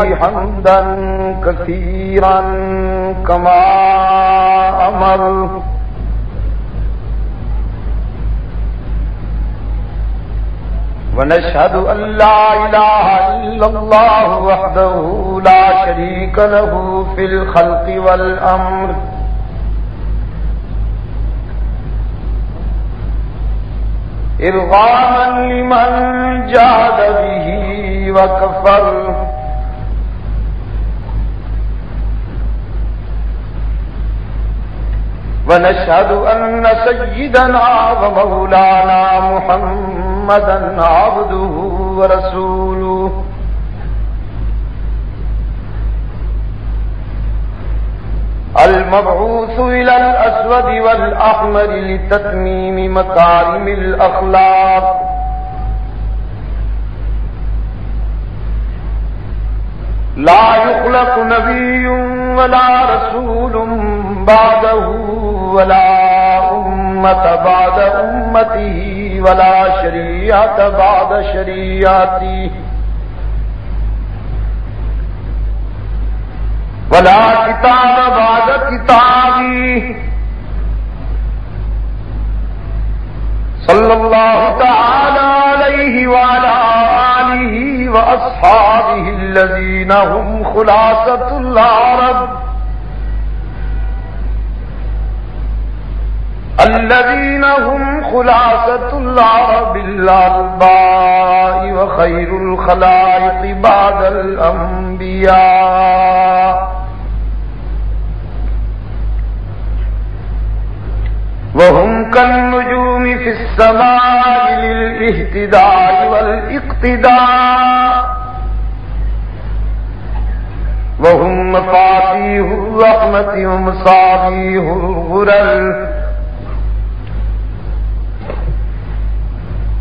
حمدا كثيرا كما أمر. ونشهد أن لا إله إلا الله وحده لا شريك له في الخلق والأمر. إرغاما لمن جاد به وكفر. ونشهد أن سيدنا ومولانا محمدا عبده ورسوله. المبعوث إلى الأسود والأحمر لتتميم مكارم الأخلاق. لا يخلق نبي ولا رسول بعده ولا أمة بعد أمته ولا شريعة بعد شريعته ولا كتاب بعد كتابي صلى الله تعالى عليه وعلى آله وأصحابه الذين هم خلاصة العرب. الذين هم خلاصة العرب الأرباء وخير الخلائق بعد الأنبياء. وهم كالنجوم في السماء للاهتداء والاقتداء. وهم مفاتيح الرحمة ومصابيح الغرل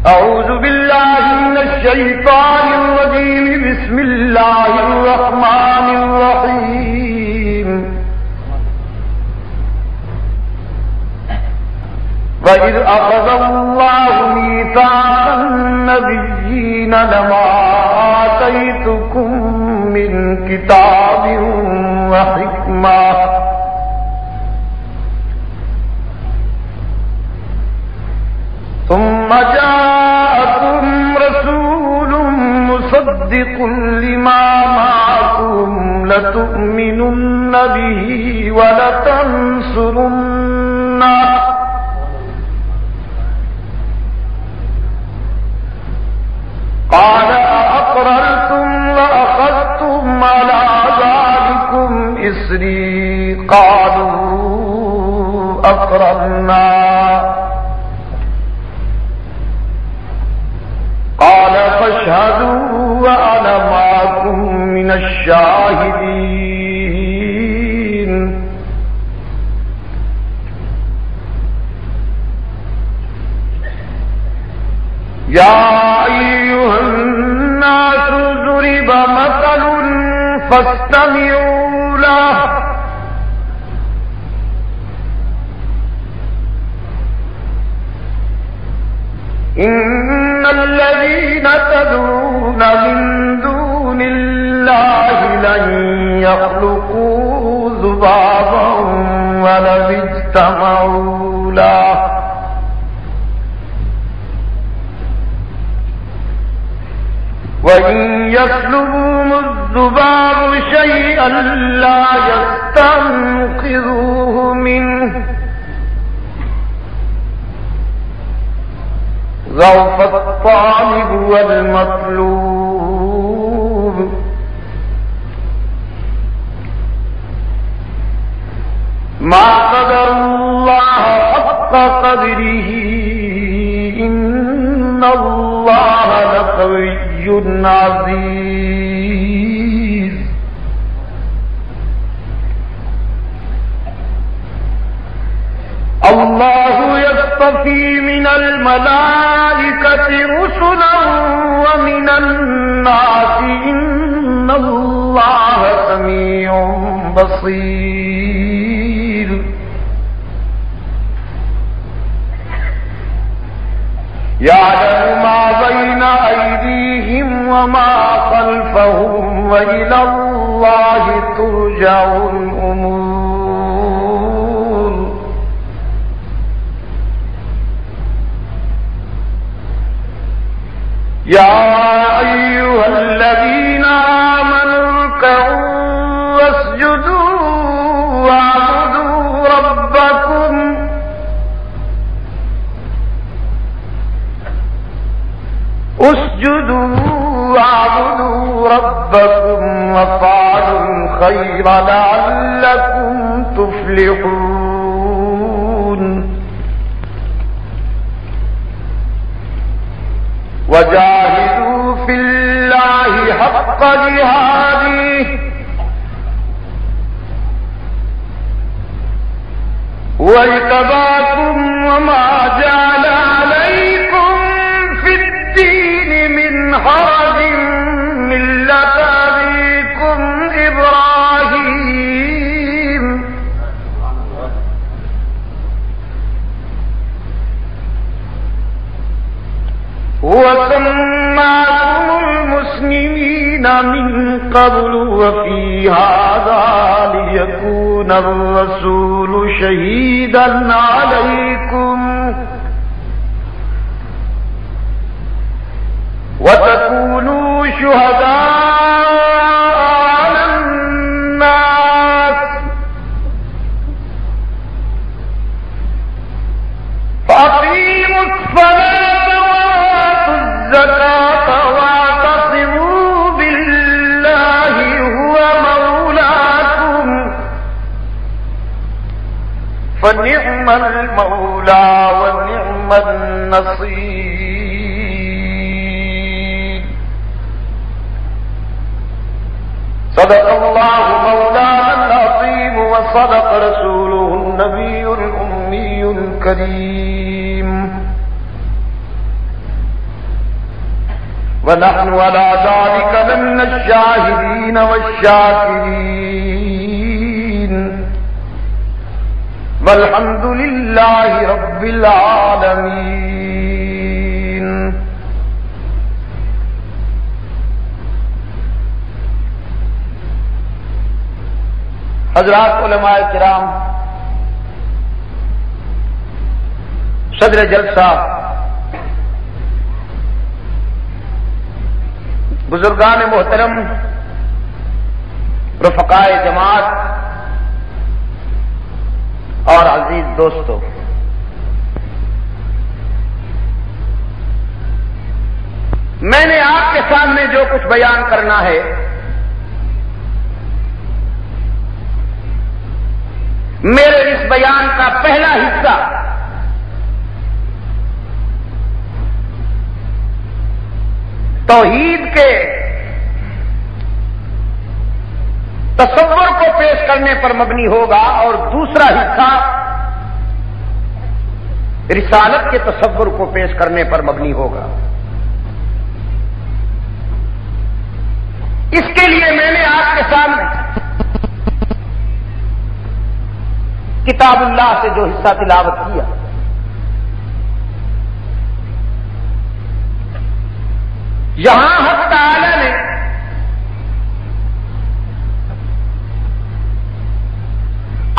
أعوذ بالله من الشيطان الرجيم. بسم الله الرحمن الرحيم. وإذ أخذ الله ميثاق النبيين لما آتيتكم من كتاب وحكمة ثم جاءكم رسول مصدق لما معكم لتؤمنن به ولتنصرنه قال أأقررتم وأخذتم على ذلكم إسري. قالوا أقررنا. قال فاشهدوا وأنا معكم من الشاهدين. يا ضرب مثل فاستمعوا له. إن الذين تدعون من دون الله لن يخلقوا ذبابا ولو اجتمعوا له. وإن يسلبهم الذباب شيئا لا يستنقذوه منه. ضعف الطالب والمطلوب. ما قدر الله حق قدره إن الله لقوي. عزيز الله يصطفي من الملائكة رسلا ومن الناس. إن الله سميع بصير. يعلم ما بين أيديهم وما خلفهم وإلى الله ترجع الأمور. يا اسجدوا واعبدوا ربكم وفعلوا الخير لعلكم تفلحون. وجاهدوا في الله حق جهاده. واجتباكم وما جعل وسماكم المسلمين من قبل وفي هذا ليكون الرسول شهيدا عليكم. وتكونوا شهداء فنعم المولى ونعم النصير. صدق الله مولانا العظيم وصدق رسوله النبي الأمي الكريم. ونحن على ذلك من الشاهدين والشاكرين. والحمد لله رب العالمين حضرات علماء کرام صدر جلسہ بزرگان محترم رفقائے جماعت اور عزیز دوستو، میں نے آپ کے سامنے جو کچھ بیان کرنا ہے، میرے اس بیان کا پہلا حصہ توحید کے تصور کو پیش کرنے پر مبنی ہوگا اور دوسرا حصہ رسالت کے تصور کو پیش کرنے پر مبنی ہوگا۔ اس کے لیے میں نے آپ کے سامنے کتاب اللہ سے جو حصہ تلاوت کیا، یہاں حق تعالی نے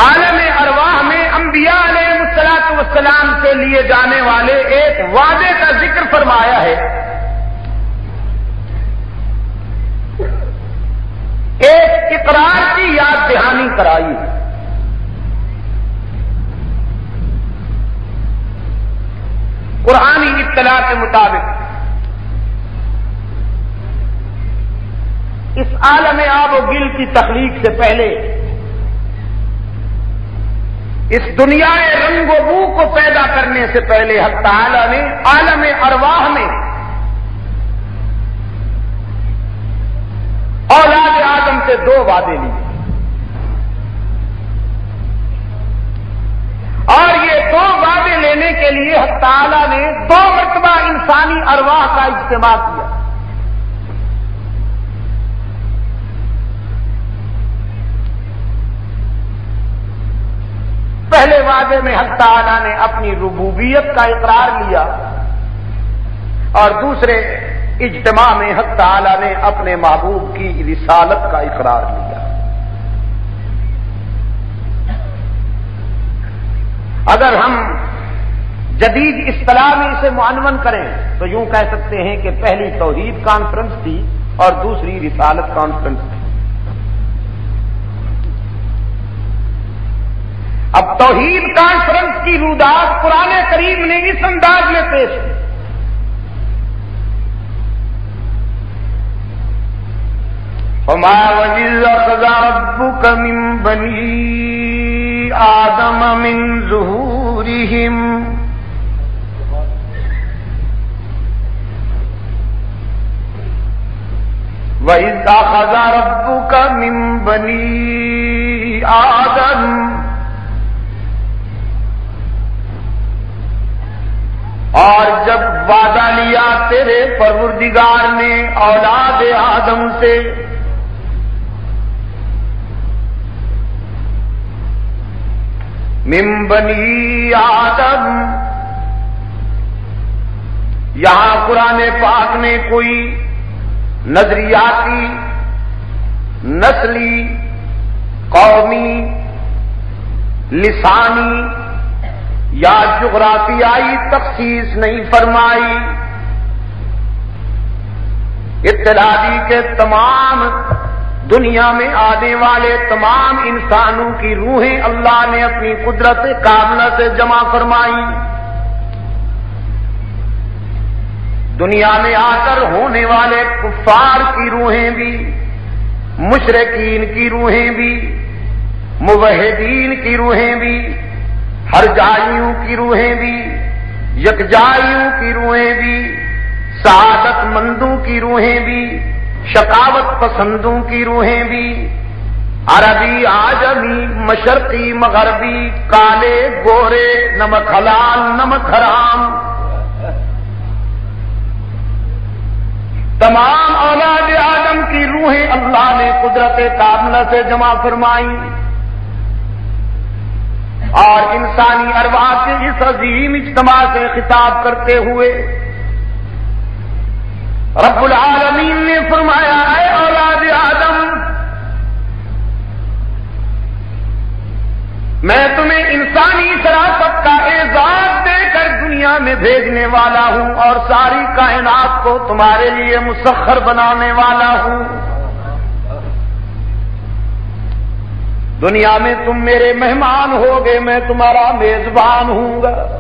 عالم ارواح میں انبیاء علیہ السلاط والسلام سے لیے جانے والے ایک وعدے کا ذکر فرمایا ہے۔ ایک اقرار کی یاد دہانی کرائی۔ ہے قرآنی اطلاع کے مطابق۔ اس عالم آب و گل کی تخلیق سے پہلے اس دنیا رنگ و بو کو پیدا کرنے سے پہلے حق تعالی نے عالم ارواح میں اولاد آدم سے دو وعدے لیے۔ اور یہ دو وعدے لینے کے لیے حق تعالی نے دو مرتبہ انسانی ارواح کا اجتماع کیا۔ پہلے وعدے میں حق تعالی نے اپنی ربوبیت کا اقرار لیا اور دوسرے اجتماع میں حق تعالی نے اپنے محبوب کی رسالت کا اقرار لیا۔ اگر ہم جدید اصطلاح میں اسے معنون کریں تو یوں کہہ سکتے ہیں کہ پہلی توحید کانفرنس تھی اور دوسری رسالت کانفرنس تھی اب توحید کانفرنس کی روداد قرآن کریم نے اس انداز میں پیش کی۔ ربك من بني آدم من ظهورهم۔ وَإِذْ أَخَذَ رَبُّكَ مِنْ بَنِي آدَمَ اور جب وعدہ لیا تیرے پروردگار نے اولاد آدم سے، من بنی آدم، یہاں قرآن پاک نے کوئی نظریاتی نسلی قومی لسانی یا جغرافیائی تخصیص نہیں فرمائی۔ اطلاعی کے تمام دنیا میں آنے والے تمام انسانوں کی روحیں اللہ نے اپنی قدرت کاملہ سے جمع فرمائی۔ دنیا میں آ کر ہونے والے کفار کی روحیں بھی مشرقین کی روحیں بھی مبحدین کی روحیں بھی ہر جائیوں کی روحیں بھی، یکجائیوں کی روحیں بھی، سعادت مندوں کی روحیں بھی، شکاوت پسندوں کی روحیں بھی۔ عربی آجمی، مشرقی مغربی، کالے، گورے، نمک حلال، نمک حرام۔ تمام اولاد آدم کی روحیں اللہ نے قدرت کاملہ سے جمع فرمائی اور انسانی ارواح کے اس عظیم اجتماع سے خطاب کرتے ہوئے رب العالمین نے فرمایا ہے اولاد آدم، میں تمہیں انسانی شراست کا اعزاز دے کر دنیا میں بھیجنے والا ہوں اور ساری کائنات کو تمہارے لیے مسخر بنانے والا ہوں۔ دنیا میں تم میرے مہمان ہوگے، میں تمہارا میزبان ہوں گا۔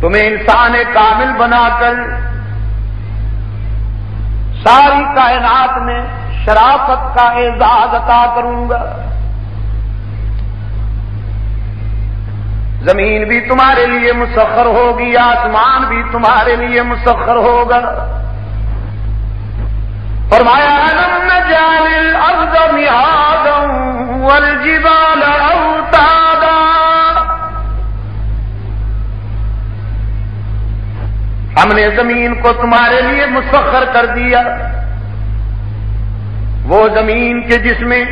تمہیں انسان کامل بنا کر ساری کائنات میں شرافت کا اعزاز عطا کروں گا۔ زمین بھی تمہارے لیے مسخر ہوگی، آسمان بھی تمہارے لیے مسخر ہوگا۔ فرمایا نم جال الارض مہادا والجبال اوتادا ہم نے زمین کو تمہارے لیے مسخر کر دیا۔ وہ زمین کے جس میں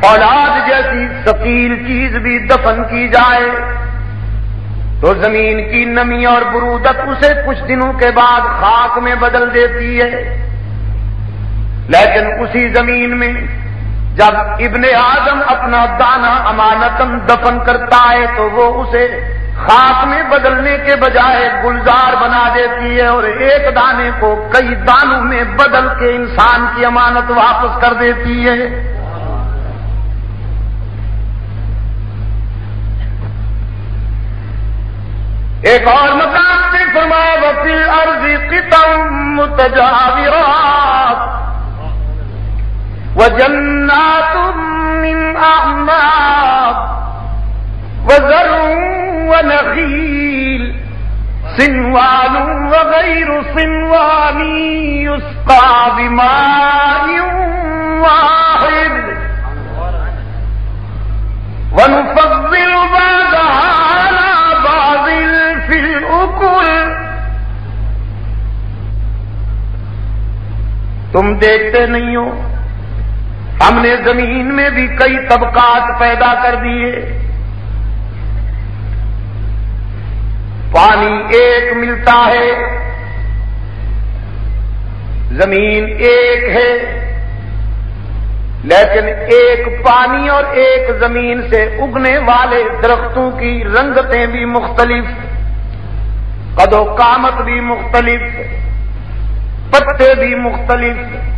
فولاد جیسی ثقیل چیز بھی دفن کی جائے، تو زمین کی نمی اور برودت اسے کچھ دنوں کے بعد خاک میں بدل دیتی ہے۔ لیکن اسی زمین میں جب ابن آدم اپنا دانا امانتن دفن کرتا ہے تو وہ اسے خاک میں بدلنے کے بجائے گلزار بنا دیتی ہے اور ایک دانے کو کئی دانوں میں بدل کے انسان کی امانت واپس کر دیتی ہے۔ ایک اور مقام سے فرمایا وفیل عرضی قطم متجاورات۔ وجنات من اعناب وزرع ونخيل سنوان وغير سنوان يسقى بماء واحد. ونفضل بعضها على بعض في الأكل تم دیکھتے نہیں ہو؟ ہم نے زمین میں بھی کئی طبقات پیدا کر دیے۔ پانی ایک ملتا ہے، زمین ایک ہے، لیکن ایک پانی اور ایک زمین سے اگنے والے درختوں کی رنگتیں بھی مختلف، قد و کامت بھی مختلف، پتے بھی مختلف۔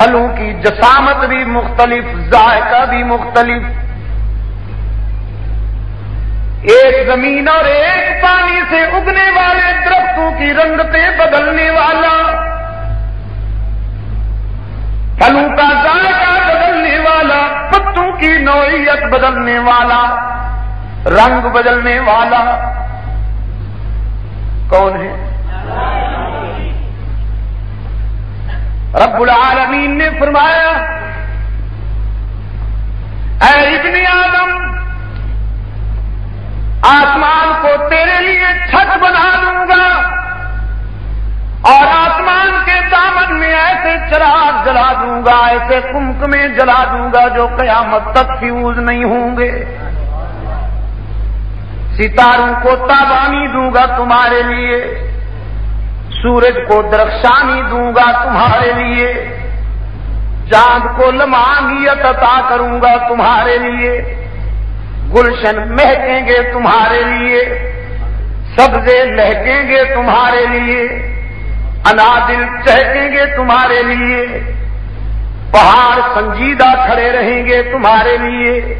پھلوں کی جسامت بھی مختلف، ذائقہ بھی مختلف۔ ایک زمین اور ایک پانی سے اگنے والے درختوں کی رنگتیں بدلنے والا۔ پھلوں کا ذائقہ بدلنے والا، پتوں کی نوعیت بدلنے والا، رنگ بدلنے والا۔ کون ہے؟ رب العالمین نے فرمایا، اے ابن آدم، آسمان کو تیرے لیے چھت بنا دوں گا اور آسمان کے دامن میں ایسے چراغ جلا دوں گا، ایسے کمک میں جلا دوں گا جو قیامت تک فیوز نہیں ہوں گے۔ ستاروں کو تابانی دوں گا تمہارے لیے۔ سورج کو درخشانی دوں گا تمہارے لیے۔ چاند کو لمانگیت عطا کروں گا تمہارے لیے۔ گلشن مہکیں گے تمہارے لیے۔ سبزے لہکیں گے تمہارے لیے۔ انادل چہکیں گے تمہارے لیے۔ پہاڑ سنجیدہ کھڑے رہیں گے تمہارے لیے۔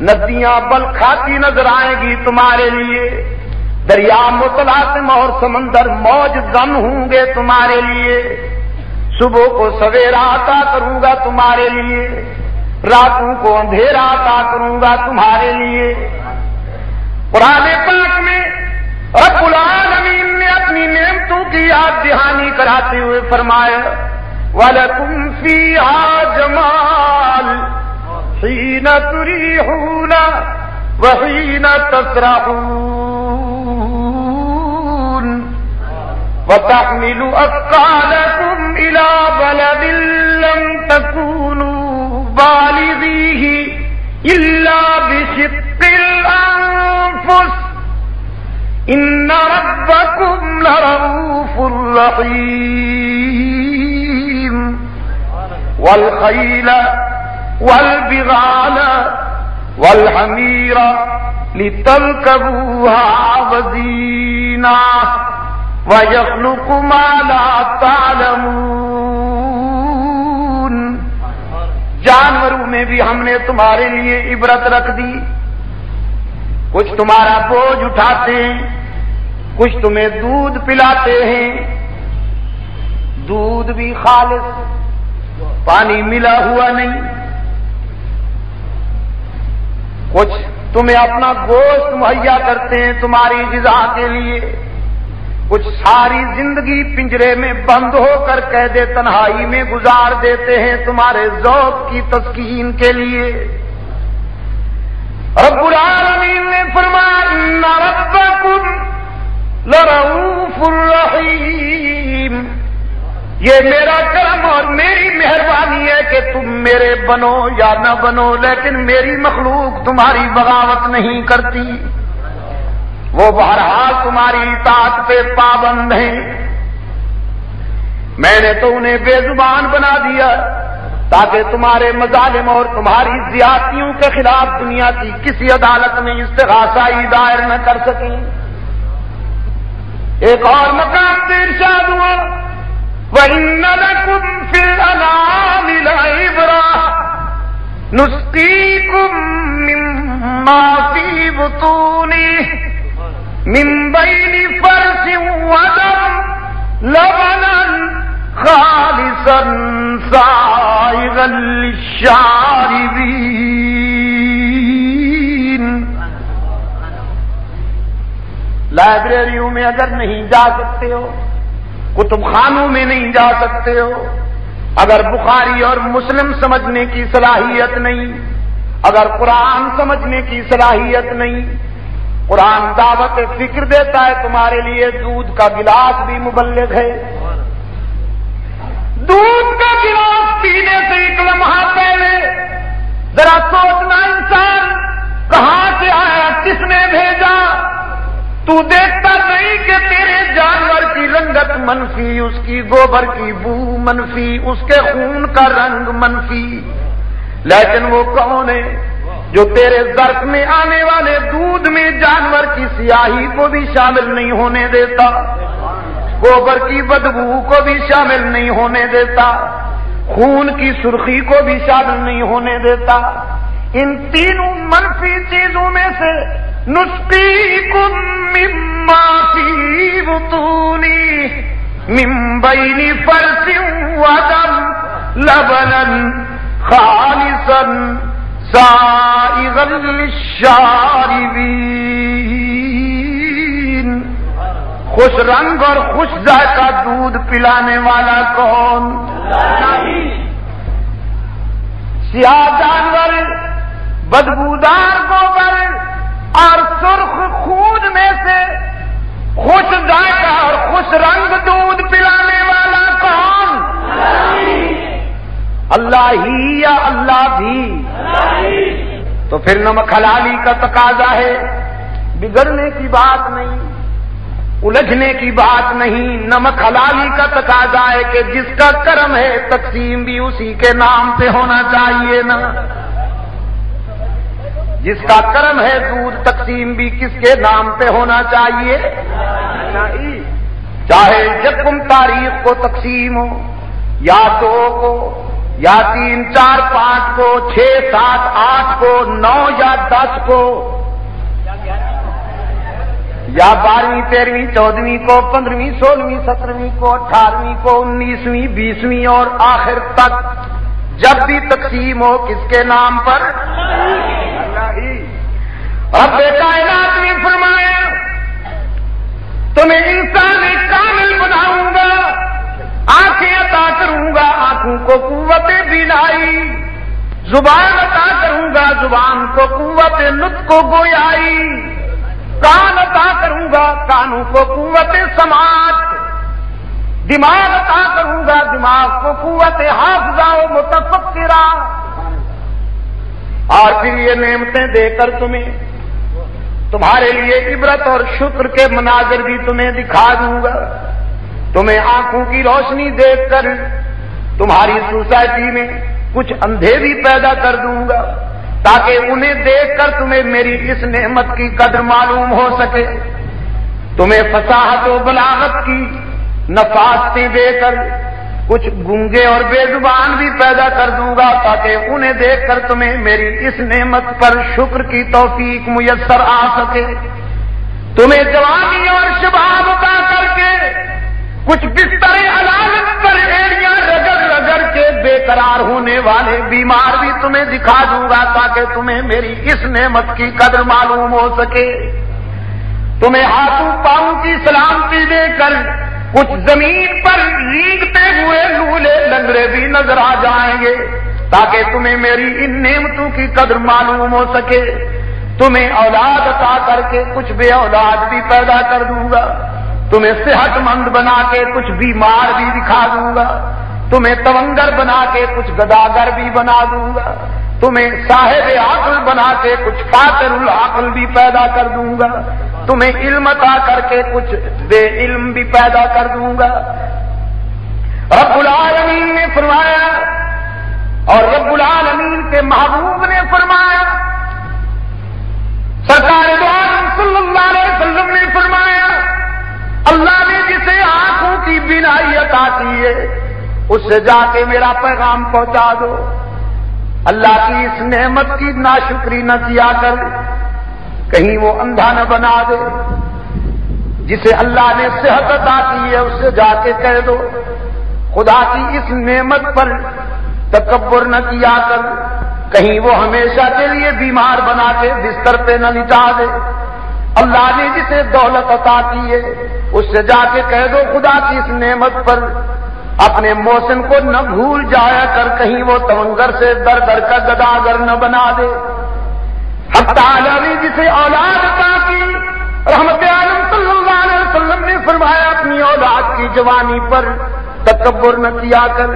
ندیاں بل کھاتی نظر آئیں گی تمہارے لیے۔ دریا متلاسم اور سمندر موج دم ہوں گے تمہارے لیے۔ صبح کو سویرا عطا کروں گا تمہارے لیے۔ راتوں کو اندھیرا عطا کروں گا تمہارے لیے۔ پرانے پاک میں رب العالمین نے اپنی نعمتوں کی یاد دہانی کراتے ہوئے فرمایا، وَلَكُمْ فِيهَا جَمَالٌ حِينَ تُرِيحُونَ وَحِينَ تَسْرَحُونَ۔ وَتَحْمِلُ أَثْقَالَكُمْ إِلَى بَلَدٍ لَّمْ تَكُونُوا بَالِغِيهِ إِلَّا بِشِقِّ الْأَنفُسِ. إن ربكم لرؤوف رحيم. والخيل والبغال والحمير لتركبوها وزينا ويخلق ما لا تعلمون۔ جانوروں میں بھی ہم نے تمہارے لیے عبرت رکھ دی۔ کچھ تمہارا بوجھ اٹھاتے ہیں، کچھ تمہیں دودھ پلاتے ہیں۔ دودھ بھی خالص، پانی ملا ہوا نہیں۔ کچھ تمہیں اپنا گوشت مہیا کرتے ہیں تمہاری غذا کے لیے۔ کچھ ساری زندگی پنجرے میں بند ہو کر قید تنہائی میں گزار دیتے ہیں تمہارے ذوق کی تسکین کے لیے۔ رب العالمین نے فرمایا ربکم لرؤوف الرحیم۔ یہ میرا کرم اور میری مہربانی ہے کہ تم میرے بنو یا نہ بنو، لیکن میری مخلوق تمہاری بغاوت نہیں کرتی۔ وہ بہرحال تمہاری اطاعت پہ پابند ہیں۔ میں نے تو انہیں بے زبان بنا دیا تاکہ تمہارے مظالم اور تمہاری زیادتیوں کے خلاف دنیا کی کسی عدالت میں استغاثائی دائر نہ کر سکیں۔ ایک اور مقام سے ارشاد ہوا۔ وَإِنَّ لَكُمْ فِي الْأَنَامِ فِي بُطُونِهِ۔ مِن بَيْنِ فَرْثٍ وَدَمٍ لَبَنًا خالصا سائغا للشاربين. لائبریریوں میں اگر نہیں جا سکتے ہو، کتب خانوں میں نہیں جا سکتے ہو، اگر بخاری اور مسلم سمجھنے کی صلاحیت نہیں، اگر قرآن سمجھنے کی صلاحیت نہیں قرآن دعوت فکر دیتا ہے، تمہارے لیے دودھ کا گلاس بھی مبلغ ہے۔ دودھ کا گلاس پینے سے ایک لمحہ پہلے، ذرا سوچنا انسان، کہاں سے آیا، کس نے بھیجا؟ تو دیکھتا نہیں کہ تیرے جانور کی رنگت منفی، اس کی گوبر کی بو منفی، اس کے خون کا رنگ منفی۔ لیکن وہ کون ہے؟ جو تیرے درد میں آنے والے دودھ میں جانور کی سیاہی کو بھی شامل نہیں ہونے دیتا، گوبر کی بدبو کو بھی شامل نہیں ہونے دیتا، خون کی سرخی کو بھی شامل نہیں ہونے دیتا۔ ان تینوں منفی چیزوں میں سے نسخی مما فی بطونی من بین فرس ودم لبنا خالصا۔ سائغا للشاربین خوش رنگ اور خوش ذائقہ دودھ پلانے والا کون؟ سیاہ جانور، بدبودار گوبر اور سرخ خون میں سے خوش ذائقہ اور خوش رنگ دودھ پلانے والا کون؟ اللہ ہی یا اللہ بھی? تو پھر نمک حلالی کا تقاضا ہے۔ بگڑنے کی بات نہیں، الجھنے کی بات نہیں۔ نمک حلالی کا تقاضا ہے کہ جس کا کرم ہے، تقسیم بھی اسی کے نام پہ ہونا چاہیے نا۔ جس کا کرم ہے دودھ، تقسیم بھی کس کے نام پہ ہونا چاہیے؟ چاہے جب تم تاریخ کو تقسیم ہو یا دو کو یا تین چار پانچ کو، چھ سات آٹھ کو، نو یا دس کو۔ یا بارہویں، تیرہویں، چودہویں کو، پندرہویں، سولہویں، سترہویں کو، اٹھارہویں کو، انیسویں، بیسویں اور آخر تک۔ جب بھی تقسیم ہو، کس کے نام پر؟ اب کائنات نے فرمایا، تمہیں انسان کامل بناؤں گا۔ آنکھیں عطا کروں گا آنکھوں کو قوت بینائی۔ زبان عطا کروں گا زبان کو قوت نت کو گویائی۔ کان عطا کروں گا کانوں کو قوت سماج دماغ عطا کروں گا دماغ کو قوت حافظہ و متفقرہ اور پھر یہ نعمتیں دے کر تمہیں، تمہارے لیے عبرت اور شکر کے مناظر بھی تمہیں دکھا دوں گا۔ تمہیں آنکھوں کی روشنی دیکھ کر تمہاری سوسائٹی میں کچھ اندھے بھی پیدا کر دوں گا، تاکہ انہیں دیکھ کر تمہیں میری اس نعمت کی قدر معلوم ہو سکے۔ تمہیں فصاحت و بلاغت کی نفاستیں دے کر کچھ گنگے اور بے زبان بھی پیدا کر دوں گا، تاکہ انہیں دیکھ کر تمہیں میری اس نعمت پر شکر کی توفیق میسر آ سکے۔ تمہیں جوانی اور شباب کا کر کے کچھ بستر علامت پر ایڑیاں رگڑ رگڑ کے بے قرار ہونے والے بیمار بھی تمہیں دکھا دوں گا تاکہ تمہیں میری اس نعمت کی قدر معلوم ہو سکے۔ تمہیں ہاتھوں پاؤں کی سلامتی دے کر کچھ زمین پر ریگتے ہوئے لولے لنگڑے بھی نظر آ جائیں گے تاکہ تمہیں میری ان نعمتوں کی قدر معلوم ہو سکے۔ تمہیں اولاد عطا کر کے کچھ بے اولاد بھی پیدا کر دوں گا۔ تمہیں صحت مند بنا کے کچھ بیمار بھی دکھا دوں گا۔ تمہیں تونگر بنا کے کچھ گداگر بھی بنا دوں گا۔ تمہیں صاحب عقل بنا کے کچھ فاتر العقل بھی پیدا کر دوں گا۔ تمہیں علم عطا کر کے کچھ بے علم بھی پیدا کر دوں گا۔ رب العالمین نے فرمایا اور رب العالمین کے محبوب نے فرمایا۔ سرکار صلی اللہ علیہ وسلم نے فرمایا اللہ نے جسے آنکھوں کی بینائی عطا کی ہے، اس سے جا کے میرا پیغام پہنچا دو۔ اللہ کی اس نعمت کی ناشکری نہ کیا کر، کہیں وہ اندھا نہ بنا دے۔ جسے اللہ نے صحت عطا کی ہے، اس سے جا کے کہہ دو۔ خدا کی اس نعمت پر تکبر نہ کیا کر، کہیں وہ ہمیشہ کے لیے بیمار بنا کے بستر پہ نہ لٹا دے۔ اللہ نے جسے دولت عطا کی ہے، اس سے جا کے کہہ دو خدا کی اس نعمت پر۔ اپنے موسم کو نہ بھول جایا کر، کہیں وہ تونگر سے در در کا گداگر نہ بنا دے۔ ہم تعالی جسے اولاد کا کی، رحمت عالم صلی اللہ علیہ وسلم نے فرمایا، اپنی اولاد کی جوانی پر تکبر نہ کیا کر۔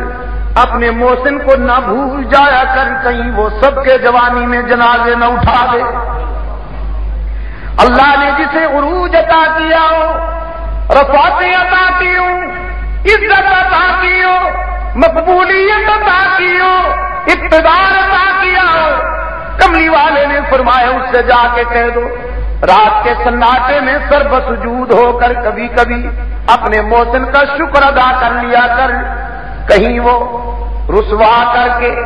اپنے موسم کو نہ بھول جایا کر، کہیں وہ سب کے جوانی میں جنازے نہ اٹھا دے۔ اللہ نے جسے عروج عطا کیا ہو رفاتیں عطا کی ہوں عزت عطا کی ہو، مقبولیت عطا کی ہو، اقتدار عطا کیا ہو۔ کملی والے نے فرمایا، اس سے جا کے کہہ دو، رات کے سناٹے میں سر بسجود ہو کر کبھی کبھی اپنے موسم کا شکر ادا کر لیا کر۔ کہیں وہ رسوا کر کے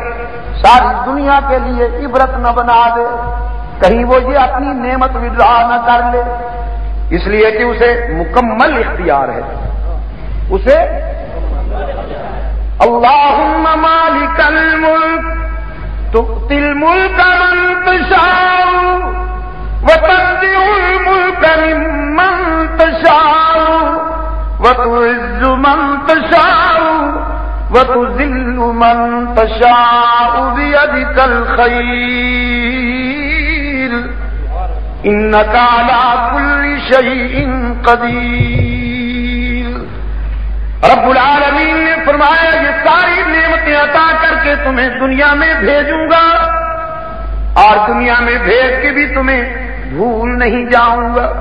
ساری دنیا کے لیے عبرت نہ بنا دے۔ کہیں وہ یہ اپنی نعمت ودرا نہ کر لے۔ اس لیے کہ اسے مکمل اختیار ہے۔ اسے اللہ مالک الملک تؤتي الملك من تشاء، وتنزع الملك ممن تشاء، وتعز من تشاء، وتذل من تشاء بيدك الخير۔ إنك على كل شيء قدير. رب العالمین نے فرمایا، یہ ساری نعمتیں عطا کر کے تمہیں دنیا میں بھیجوں گا اور دنیا میں بھیج کے بھی تمہیں بھول نہیں جاؤں گا،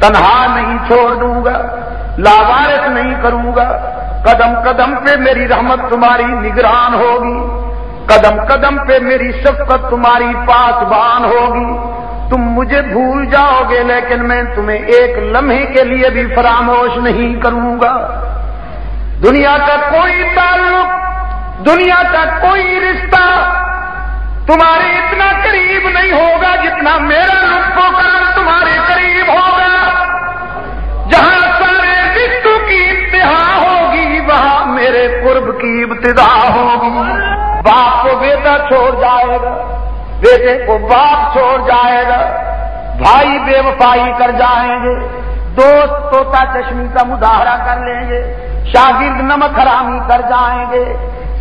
تنہا نہیں چھوڑ دوں گا لاوارث نہیں کروں گا۔ قدم قدم پہ میری رحمت تمہاری نگران ہوگی، قدم قدم پہ میری شفقت تمہاری پاسبان ہوگی۔ تم مجھے بھول جاؤ گے، لیکن میں تمہیں ایک لمحے کے لیے بھی فراموش نہیں کروں گا۔ دنیا کا کوئی تعلق، دنیا کا کوئی رشتہ تمہارے اتنا قریب نہیں ہوگا جتنا میرا لطف و کرم تمہارے قریب ہوگا۔ جہاں سارے رشتوں کی انتہا ہوگی، وہاں میرے قرب کی ابتدا ہوگی۔ باپ کو بیٹا چھوڑ جائے گا۔ بیٹے کو باپ چھوڑ جائے گا، بھائی بے وفائی کر جائیں گے، دوست توتا چشمی کا مظاہرہ کر لیں گے، شاگرد نمک حرامی کر جائیں گے،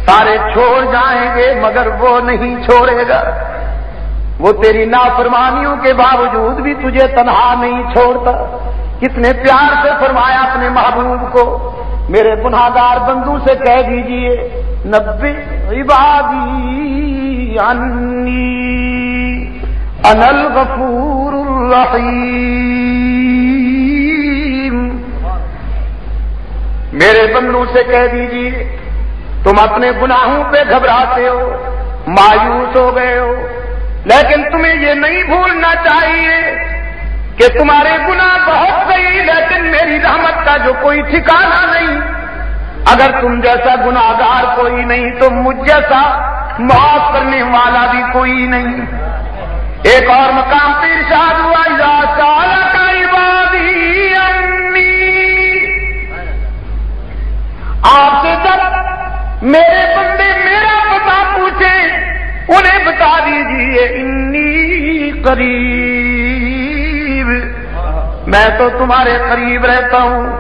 سارے چھوڑ جائیں گے، مگر وہ نہیں چھوڑے گا۔ وہ تیری نافرمانیوں کے باوجود بھی تجھے تنہا نہیں چھوڑتا۔ کتنے پیار سے فرمایا اپنے محبوب کو، میرے گناگار بندو سے کہہ دیجیے نبے عبادی۔ انی انل غفور الرحیم میرے بندو سے کہہ دیجیے، تم اپنے گناہوں پہ گھبراتے ہو، مایوس ہو گئے ہو، لیکن تمہیں یہ نہیں بھولنا چاہیے کہ تمہارے گناہ بہت صحیح لیکن میری رحمت کا جو کوئی ٹھکانا نہیں۔ اگر تم جیسا گناگار کوئی نہیں، تو مجھ جیسا معاف کرنے والا بھی کوئی نہیں۔ ایک اور مقام پہ ارشاد ہوا یا سال کا عبادی آپ سے جب میرے بندے میرا پتا پوچھے انہیں بتا دیجیے انی قریب میں تو تمہارے قریب رہتا ہوں۔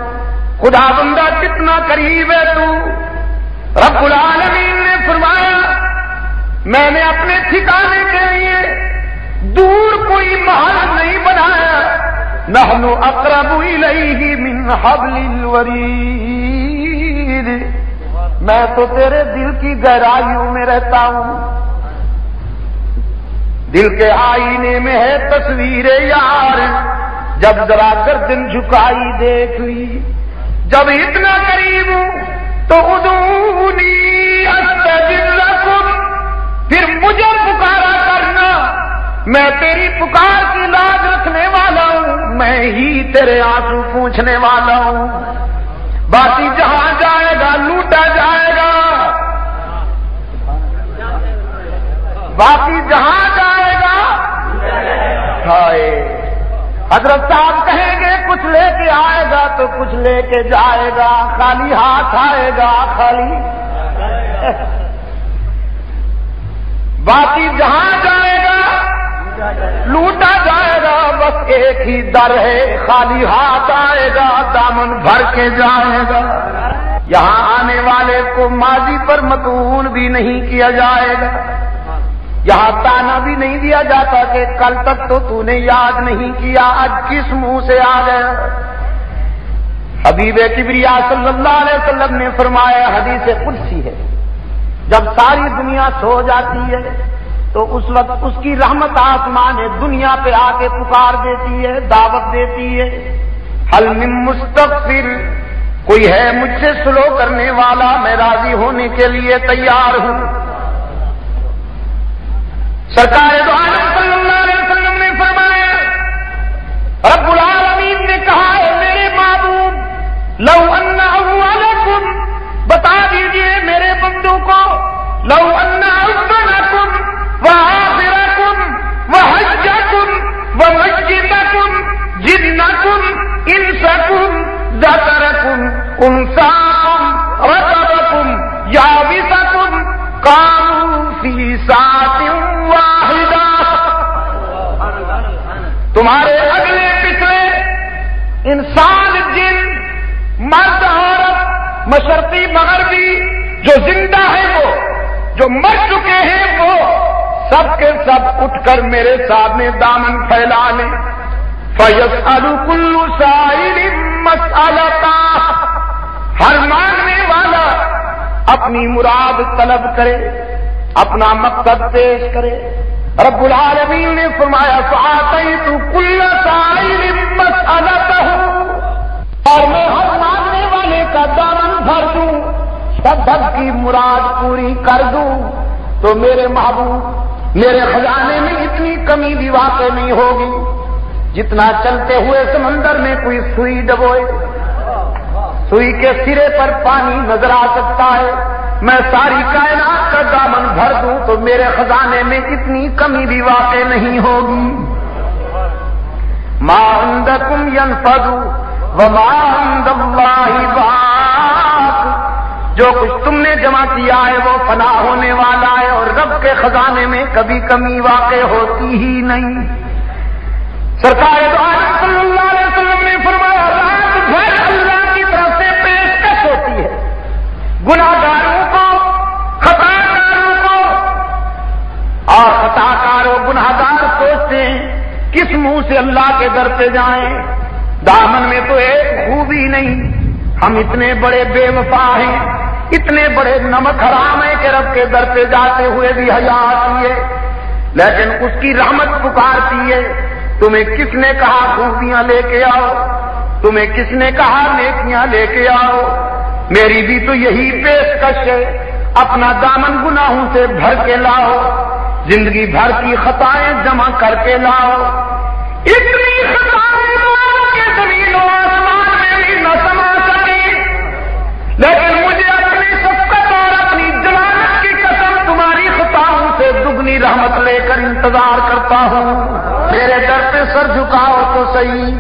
خدا بندہ، کتنا قریب ہے تو۔ رب العالمین نے فرمایا میں نے اپنے ٹھکانے کے لیے دور کوئی محل نہیں بنایا۔ نحن اقرب الیہ من حبل الورید۔ میں تو تیرے دل کی گہرائیوں میں رہتا ہوں۔ دل کے آئینے میں ہے تصویر یار۔ جب ذرا گردن جھکائی دیکھ لی۔ جب اتنا قریب ہوں تو ادونی پھر مجھے پکارا کرنا۔ میں تیری پکار کی لاج رکھنے والا ہوں۔ میں ہی تیرے آنسو پوچھنے والا ہوں۔ باقی جہاں جائے گا، لوٹا جائے گا۔ باقی جہاں جائے گا، ہائے۔ حضرت صاحب کہیں گے، کچھ لے کے آئے گا تو کچھ لے کے جائے گا۔ خالی ہاتھ آئے گا، خالی۔ باقی جہاں جائے گا، لوٹا جائے گا، بس ایک ہی در ہے، خالی ہاتھ آئے گا، دامن بھر کے جائے گا۔ یہاں آنے والے کو ماضی پر متون بھی نہیں کیا جائے گا۔ یہاں تانا بھی نہیں دیا جاتا کہ کل تک تو تو نے یاد نہیں کیا، آج کس منہ سے آ گیا۔ حبیب کبریا صلی اللہ علیہ وسلم نے فرمایا، حدیث قدسی ہے۔ جب ساری دنیا سو جاتی ہے، تو اس وقت اس کی رحمت آسمان دنیا پہ آ کے پکار دیتی ہے، دعوت دیتی ہے۔ من مستقفر کوئی ہے مجھ سے سلو کرنے والا، میں راضی ہونے کے لیے تیار ہوں۔ سرکار دو صلی جدنکم انسکم ذکرکم انساکم رتبکم یابسکم کامو فی سات واحدہ۔ تمہارے اگلے پچھلے انسان، جن، مرد، عورت، مشرقی، مغربی، جو زندہ ہے وہ، جو مر چکے ہیں وہ، سب کے سب اٹھ کر میرے سامنے دامن پھیلا لیں فیس الو کلو مسالتا ہر ماننے والا اپنی مراد طلب کرے، اپنا مقصد پیش کرے۔ رب العالمین نے فرمایا تو کل سائل مسالتا اور میں ہر ماننے والے کا دامن بھر دوں، سب سب کی مراد پوری کر دوں۔ تو میرے محبوب، میرے خزانے میں اتنی کمی بھی واقع نہیں ہوگی۔ جتنا چلتے ہوئے سمندر میں کوئی سوئی ڈبوئے، سوئی کے سرے پر پانی نظر آ سکتا ہے۔ میں ساری کائنات کا دامن بھر دوں تو میرے خزانے میں اتنی کمی بھی واقع نہیں ہوگی۔ ماں اندکم ین فضو و ماں جو کچھ تم نے جمع کیا ہے وہ فنا ہونے والا ہے اور رب کے خزانے میں کبھی کمی واقع ہوتی ہی نہیں۔ سرکار صلی اللہ علیہ وسلم نے فرمایا، رات بھر اللہ کی طرف سے پیشکش ہوتی ہے۔ گناگاروں کو خطا کاروں کو۔ اور خطا کاروں گناگار سوچتے ہیں، کس منہ سے اللہ کے در پہ جائیں؟ دامن میں تو ایک خوبی نہیں۔ ہم اتنے بڑے بے وفا ہیں، اتنے بڑے نمک حرام ہے کہ رب کے در پہ جاتے ہوئے بھی حیا آتی ہے لیکن اس کی رحمت پکارتی ہے۔ تمہیں کس نے کہا خوبیاں لے کے آؤ؟ تمہیں کس نے کہا نیکیاں لے کے آؤ؟ میری بھی تو یہی پیشکش ہے، اپنا دامن گناہوں سے بھر کے لاؤ، زندگی بھر کی خطائیں جمع کر کے لاؤ۔ اتنی صحیح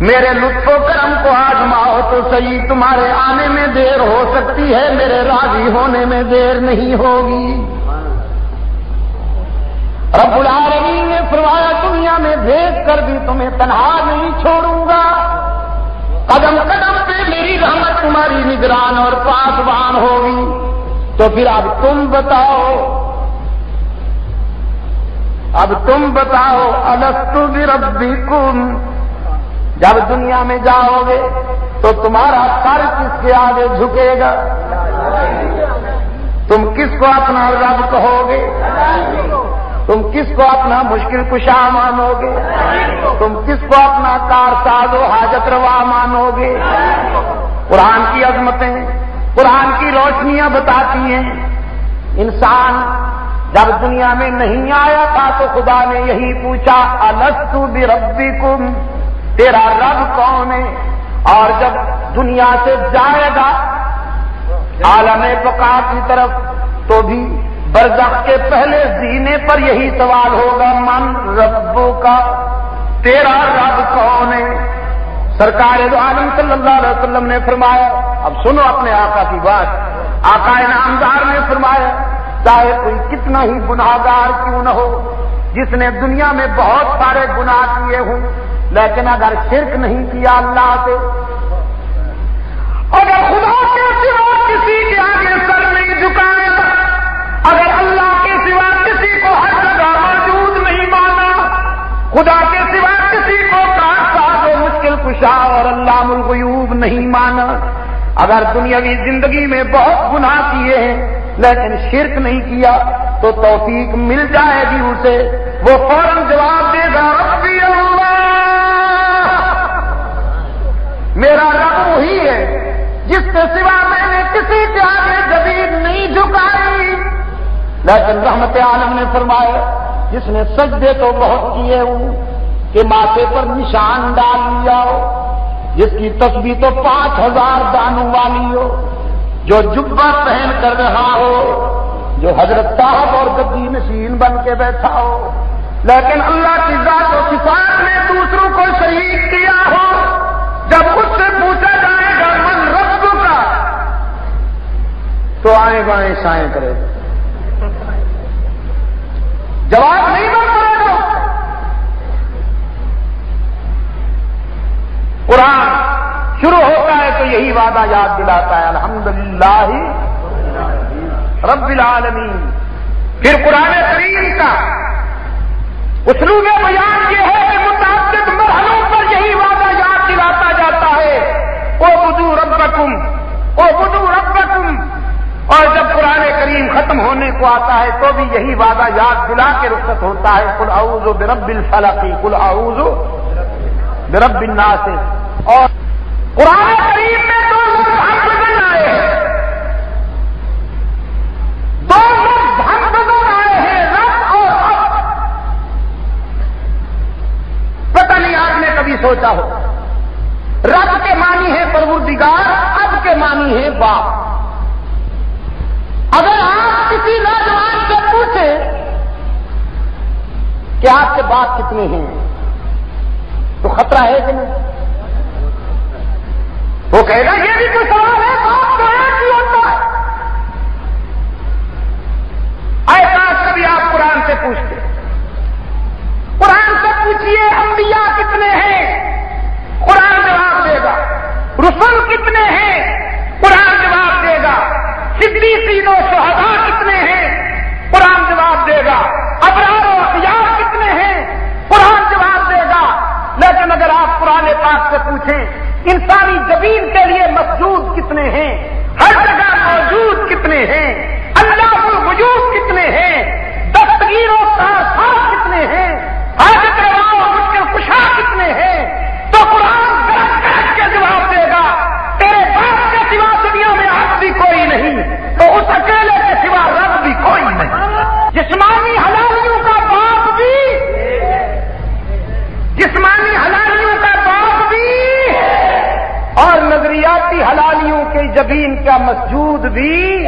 میرے لطف و کرم کو آزماؤ تو صحیح، تمہارے آنے میں دیر ہو سکتی ہے، میرے راضی ہونے میں دیر نہیں ہوگی۔ رب العالمین نے فرمایا، دنیا میں بھیج کر بھی تمہیں تنہا نہیں چھوڑوں گا۔ قدم قدم پہ میری رحمت تمہاری نگران اور پاسبان ہوگی۔ تو پھر اب تم بتاؤ، اب تم بتاؤ السط ربی کم جب دنیا میں جاؤ گے تو تمہارا سر کس کے آگے جھکے گا؟ تم کس کو اپنا رب کہو گے؟ تم کس کو اپنا مشکل کشا مانو گے؟ تم کس کو اپنا کار ساز و حاجت روا مانو گے؟ قرآن کی عظمتیں، قرآن کی روشنیاں بتاتی ہیں۔ انسان جب دنیا میں نہیں آیا تھا تو خدا نے یہی پوچھا السو بھی ربی کم تیرا رب کون ہے؟ اور جب دنیا سے جائے گا، عالم بقا کی طرف، تو بھی برزخ کے پہلے زینے پر یہی سوال ہوگا، من ربو کا تیرا رب کون ہے؟ سرکار عالم صلی اللہ علیہ وسلم نے فرمایا، اب سنو اپنے آقا کی بات۔ آقا انعامدار نے فرمایا، چاہے کوئی کتنا ہی گناگار کیوں نہ ہو، جس نے دنیا میں بہت سارے گناہ کیے ہوں لیکن اگر شرک نہیں کیا اللہ سے، اگر خدا کے سوا کسی کے آگے سر نہیں جھکائے اگر اللہ کے سوا کسی کو ہر جگہ موجود نہیں مانا، خدا کے سوا کسی کو کاٹ مشکل کشا اور اللہ الغیوب نہیں مانا۔ اگر دنیاوی زندگی میں بہت گناہ کیے ہیں، لیکن شرک نہیں کیا تو تو توفیق مل جائے گی اسے۔ وہ فوراً جواب دے گا میرا رب وہی ہے، جس کے سوا میں نے کسی کے آگے زمین نہیں جھکائی۔ لیکن رحمت عالم نے فرمایا، جس نے سجدے تو بہت کیے ہوں، کہ ماتھے پر نشان ڈال لیا ہو، جس کی تصویر تو پانچ ہزار دانوں والی ہو، جو جبا پہن کر رہا ہو، جو حضرت صاحب اور گدی نشین بن کے بیٹھا ہو۔ لیکن اللہ کی ذات و کسان نے دوسروں کو شہید کیا ہو۔ جب اس سے پوچھا جائے گا من رب کا، تو آئیں بائیں سائیں کرے جواب نہیں بن پڑے گا قرآن شروع ہوتا ہے تو یہی وعدہ یاد دلاتا ہے الحمد للہ رب العالمین۔ پھر قرآن کریم کا اسلوب بیان یہ ہے او بدو رب او بدو رب اور جب قرآن کریم ختم ہونے کو آتا ہے تو بھی یہی وعدہ یاد دلا کے رخصت ہوتا ہے کل اعوذ برب الفلقی کل اعوذ برب الناس۔ اور قرآن کریم میں دو لوگ حق بدل آئے ہیں۔ دو لوگ حق بدل آئے ہیں، رب اور اب۔ پتہ نہیں آپ نے کبھی سوچا ہو۔ رب کے معنی ہے پروردگار، اب کے معنی ہے باپ۔ اگر آپ کسی نوجوان سے پوچھیں کہ آپ کے باپ کتنے ہیں، تو خطرہ ہے کہ نہیں؟ وہ کہے گا، یہ بھی کوئی سوال ہے، باپ تو ایک ہی ہوتا ہے؟ ایسا کبھی آپ قرآن سے پوچھتے قرآن سے پوچھیے انبیاء کتنے ہیں؟ قرآن جواب دے گا۔ رسول کتنے ہیں؟ قرآن جواب دے گا۔ سدی تینوں شہدا کتنے ہیں؟ قرآن جواب دے گا۔ ابرار و اختیار کتنے ہیں؟ قرآن جواب دے گا۔ لیکن اگر آپ پرانے پاک سے پوچھیں، انسانی زمین کے لیے مسجود کتنے ہیں؟ ہر جگہ موجود کتنے ہیں؟ اللہ الوجود کتنے ہیں؟ دستگیروں کا ساتھ کتنے ہیں؟ نظریاتی حلالیوں کے زمین کا مسجود بھی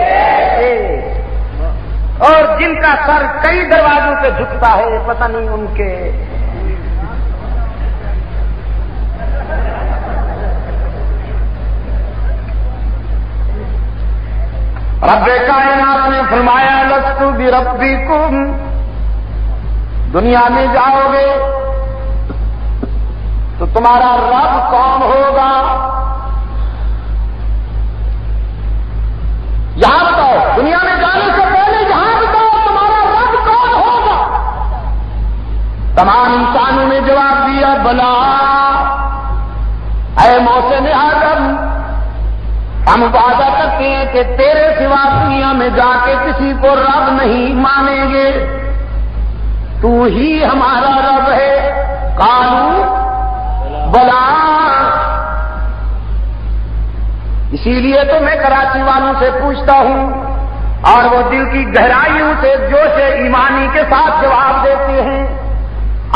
اور جن کا سر کئی دروازوں سے جھکتا ہے، پتہ نہیں ان کے۔ رب کائنات نے فرمایا، لستو بھی ربی دنیا میں جاؤ گے تو تمہارا رب کون ہوگا؟ تمام انسانوں نے جواب دیا، بلا۔ اے موسم آدم ہم وعدہ کرتے ہیں کہ تیرے سوا دنیا میں جا کے کسی کو رب نہیں مانیں گے۔ تو ہی ہمارا رب ہے۔ کالو بلا۔ اسی لیے تو میں کراچی والوں سے پوچھتا ہوں، اور وہ دل کی گہرائیوں سے جوش ایمانی کے ساتھ جواب دیتے ہیں۔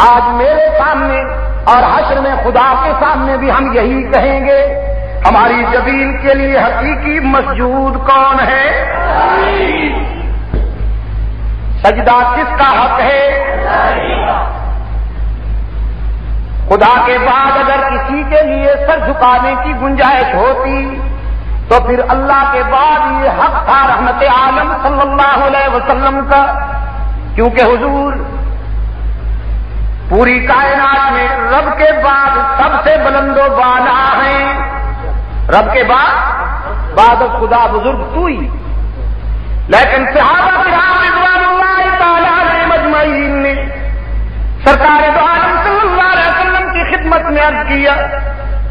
آج میرے سامنے اور حشر میں خدا کے سامنے بھی ہم یہی کہیں گے، ہماری زمین کے لیے حقیقی مسجود کون ہے؟ سجدہ کس کا حق ہے؟ خدا کے بعد اگر کسی کے لیے سر جھکانے کی گنجائش ہوتی، تو پھر اللہ کے بعد یہ حق تھا رحمت عالم صلی اللہ علیہ وسلم کا، کیونکہ حضور پوری کائنات میں رب کے بعد سب سے بلند و بالا ہیں۔ رب کے بعد؟ بعد خدا بزرگ تو ہی۔ لیکن صحابہ رضوان اللہ تعالی مجمعین نے سرکار دو عالم صلی اللہ علیہ وسلم کی خدمت میں عرض کیا،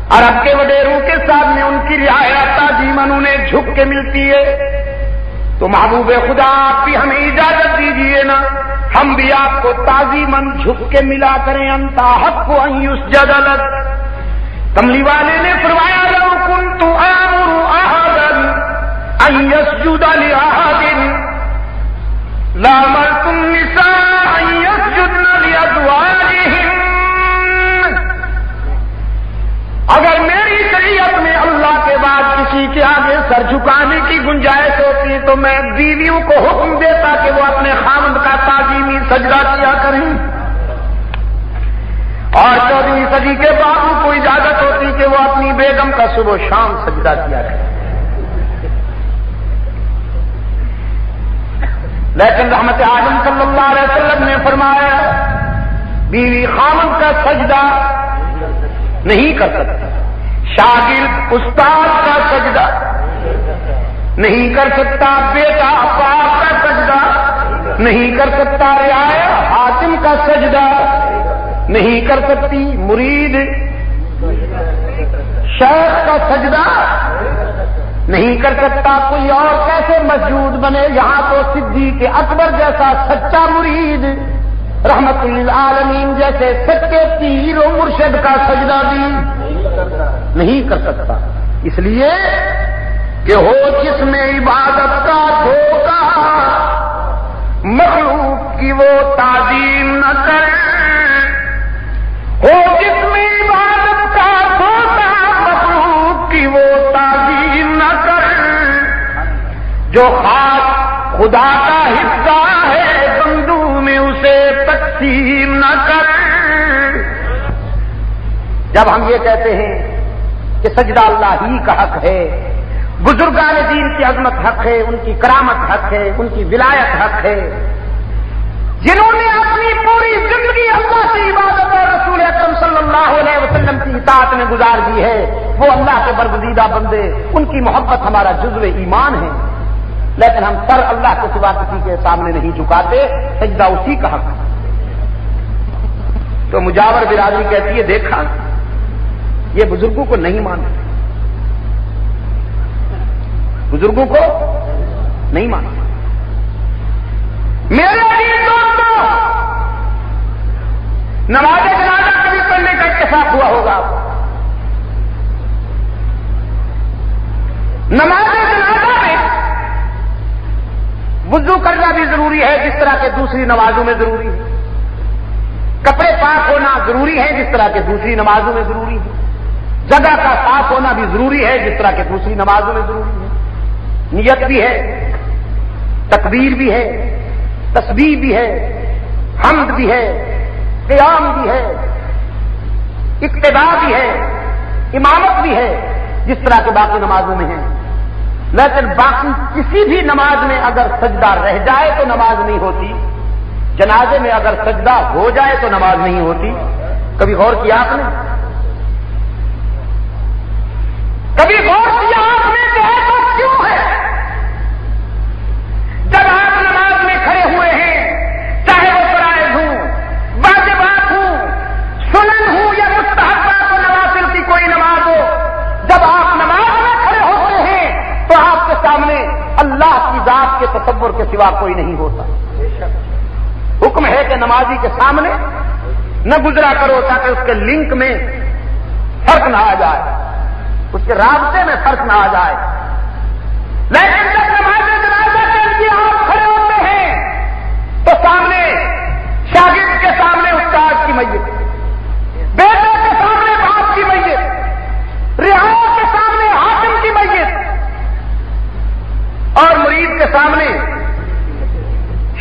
عرب کے وڈیروں کے سامنے ان کی رعایت تعظیم انہوں نے جھک کے ملتی ہے۔ تو محبوب خدا آپ بھی ہمیں اجازت دیجیے نا۔ ہم بھی آپ کو تازی من جھک کے ملا کریں۔ انتا حق کو اس جگہ کملی والے نے فرمایا، لو کن تو آمر آہدن ان يسجد لأحد اگر میری شریعت میں اللہ کے بعد سر جھکانے کی گنجائش ہوتی تو میں بیویوں کو حکم دیتا کہ وہ اپنے خامد کا تعظیمی سجدہ کیا کریں۔ اور چودہویں صدی کے بعد کو اجازت ہوتی کہ وہ اپنی بیگم کا صبح شام سجدہ کیا کریں۔ لیکن رحمت عالم صلی اللہ علیہ وسلم نے فرمایا، بیوی خامن کا سجدہ نہیں کر سکتا شاگرد استاد کا سجدہ نہیں کر سکتا بیٹا باپ کا سجدہ، نہیں کر سکتا رعایا حاکم کا سجدہ، نہیں کر سکتی مرید شیخ کا سجدہ، نہیں کر سکتا کوئی اور کیسے مسجود بنے۔ یہاں تو صدیق کے اکبر جیسا سچا مرید، رحمت للعالمین جیسے سچے پیر و مرشد کا سجدہ بھی نہیں کر سکتا۔ اس لیے کہ ہو جس میں عبادت کا دھوکا مخلوق کی وہ تعظیم نہ کرے۔ ہو جس میں عبادت کا دھوکا مخلوق کی وہ تعظیم نہ کرے۔ جو خاص خدا کا حصہ ہے، بندو میں اسے تقسیم نہ کریں جب ہم یہ کہتے ہیں کہ سجدہ اللہ ہی کا حق ہے بزرگان دین کی عظمت حق ہے، ان کی کرامت حق ہے، ان کی ولایت حق ہے۔ جنہوں نے اپنی پوری زندگی اللہ کی عبادت اور رسول اکرم صلی اللہ علیہ وسلم کی اطاعت میں گزار دی ہے، وہ اللہ کے برگزیدہ بندے، ان کی محبت ہمارا جزو ایمان ہے۔ لیکن ہم سر اللہ کے سوا کسی کے سامنے نہیں جھکاتے، سجدہ اسی کا حق۔ تو مجاور برادری کہتی ہے دیکھا یہ بزرگوں کو نہیں مانتے۔ بزرگوں کو نہیں مانتے میرے نماز جنازہ کبھی پڑھنے کا اتفاق ہوا ہوگا۔ نماز جنازہ میں وضو کرنا بھی ضروری ہے، جس طرح کے دوسری نمازوں میں ضروری ہے۔ کپڑے پاک ہونا ضروری ہے، جس طرح کے دوسری نمازوں میں ضروری ہے۔ جگہ کا صاف ہونا بھی ضروری ہے، جس طرح کے دوسری نمازوں میں ضروری ہے۔ نیت بھی ہے، تکبیر بھی ہے تصویر بھی ہے، حمد بھی ہے، قیام بھی ہے اقتدا بھی ہے، امامت بھی ہے، جس طرح کے باقی نمازوں میں ہیں۔ لیکن باقی کسی بھی نماز میں اگر سجدہ رہ جائے تو نماز نہیں ہوتی۔ جنازے میں اگر سجدہ ہو جائے تو نماز نہیں ہوتی۔ کبھی غور کیا آپ نے؟ کبھی غور کیا آپ نے کہ ایسا کیوں ہے؟ کے تصور کے سوا کوئی نہیں ہوتا۔ حکم ہے کہ نمازی کے سامنے نہ گزرا کرو تاکہ اس کے لنک میں فرق نہ آ جائے۔ اس کے رابطے میں فرق نہ آ جائے۔ لیکن جب نماز جنازہ کے لیے آپ کھڑے ہوتے ہیں، تو سامنے، شاگرد کے سامنے استاد کی میت۔ اور مرید کے سامنے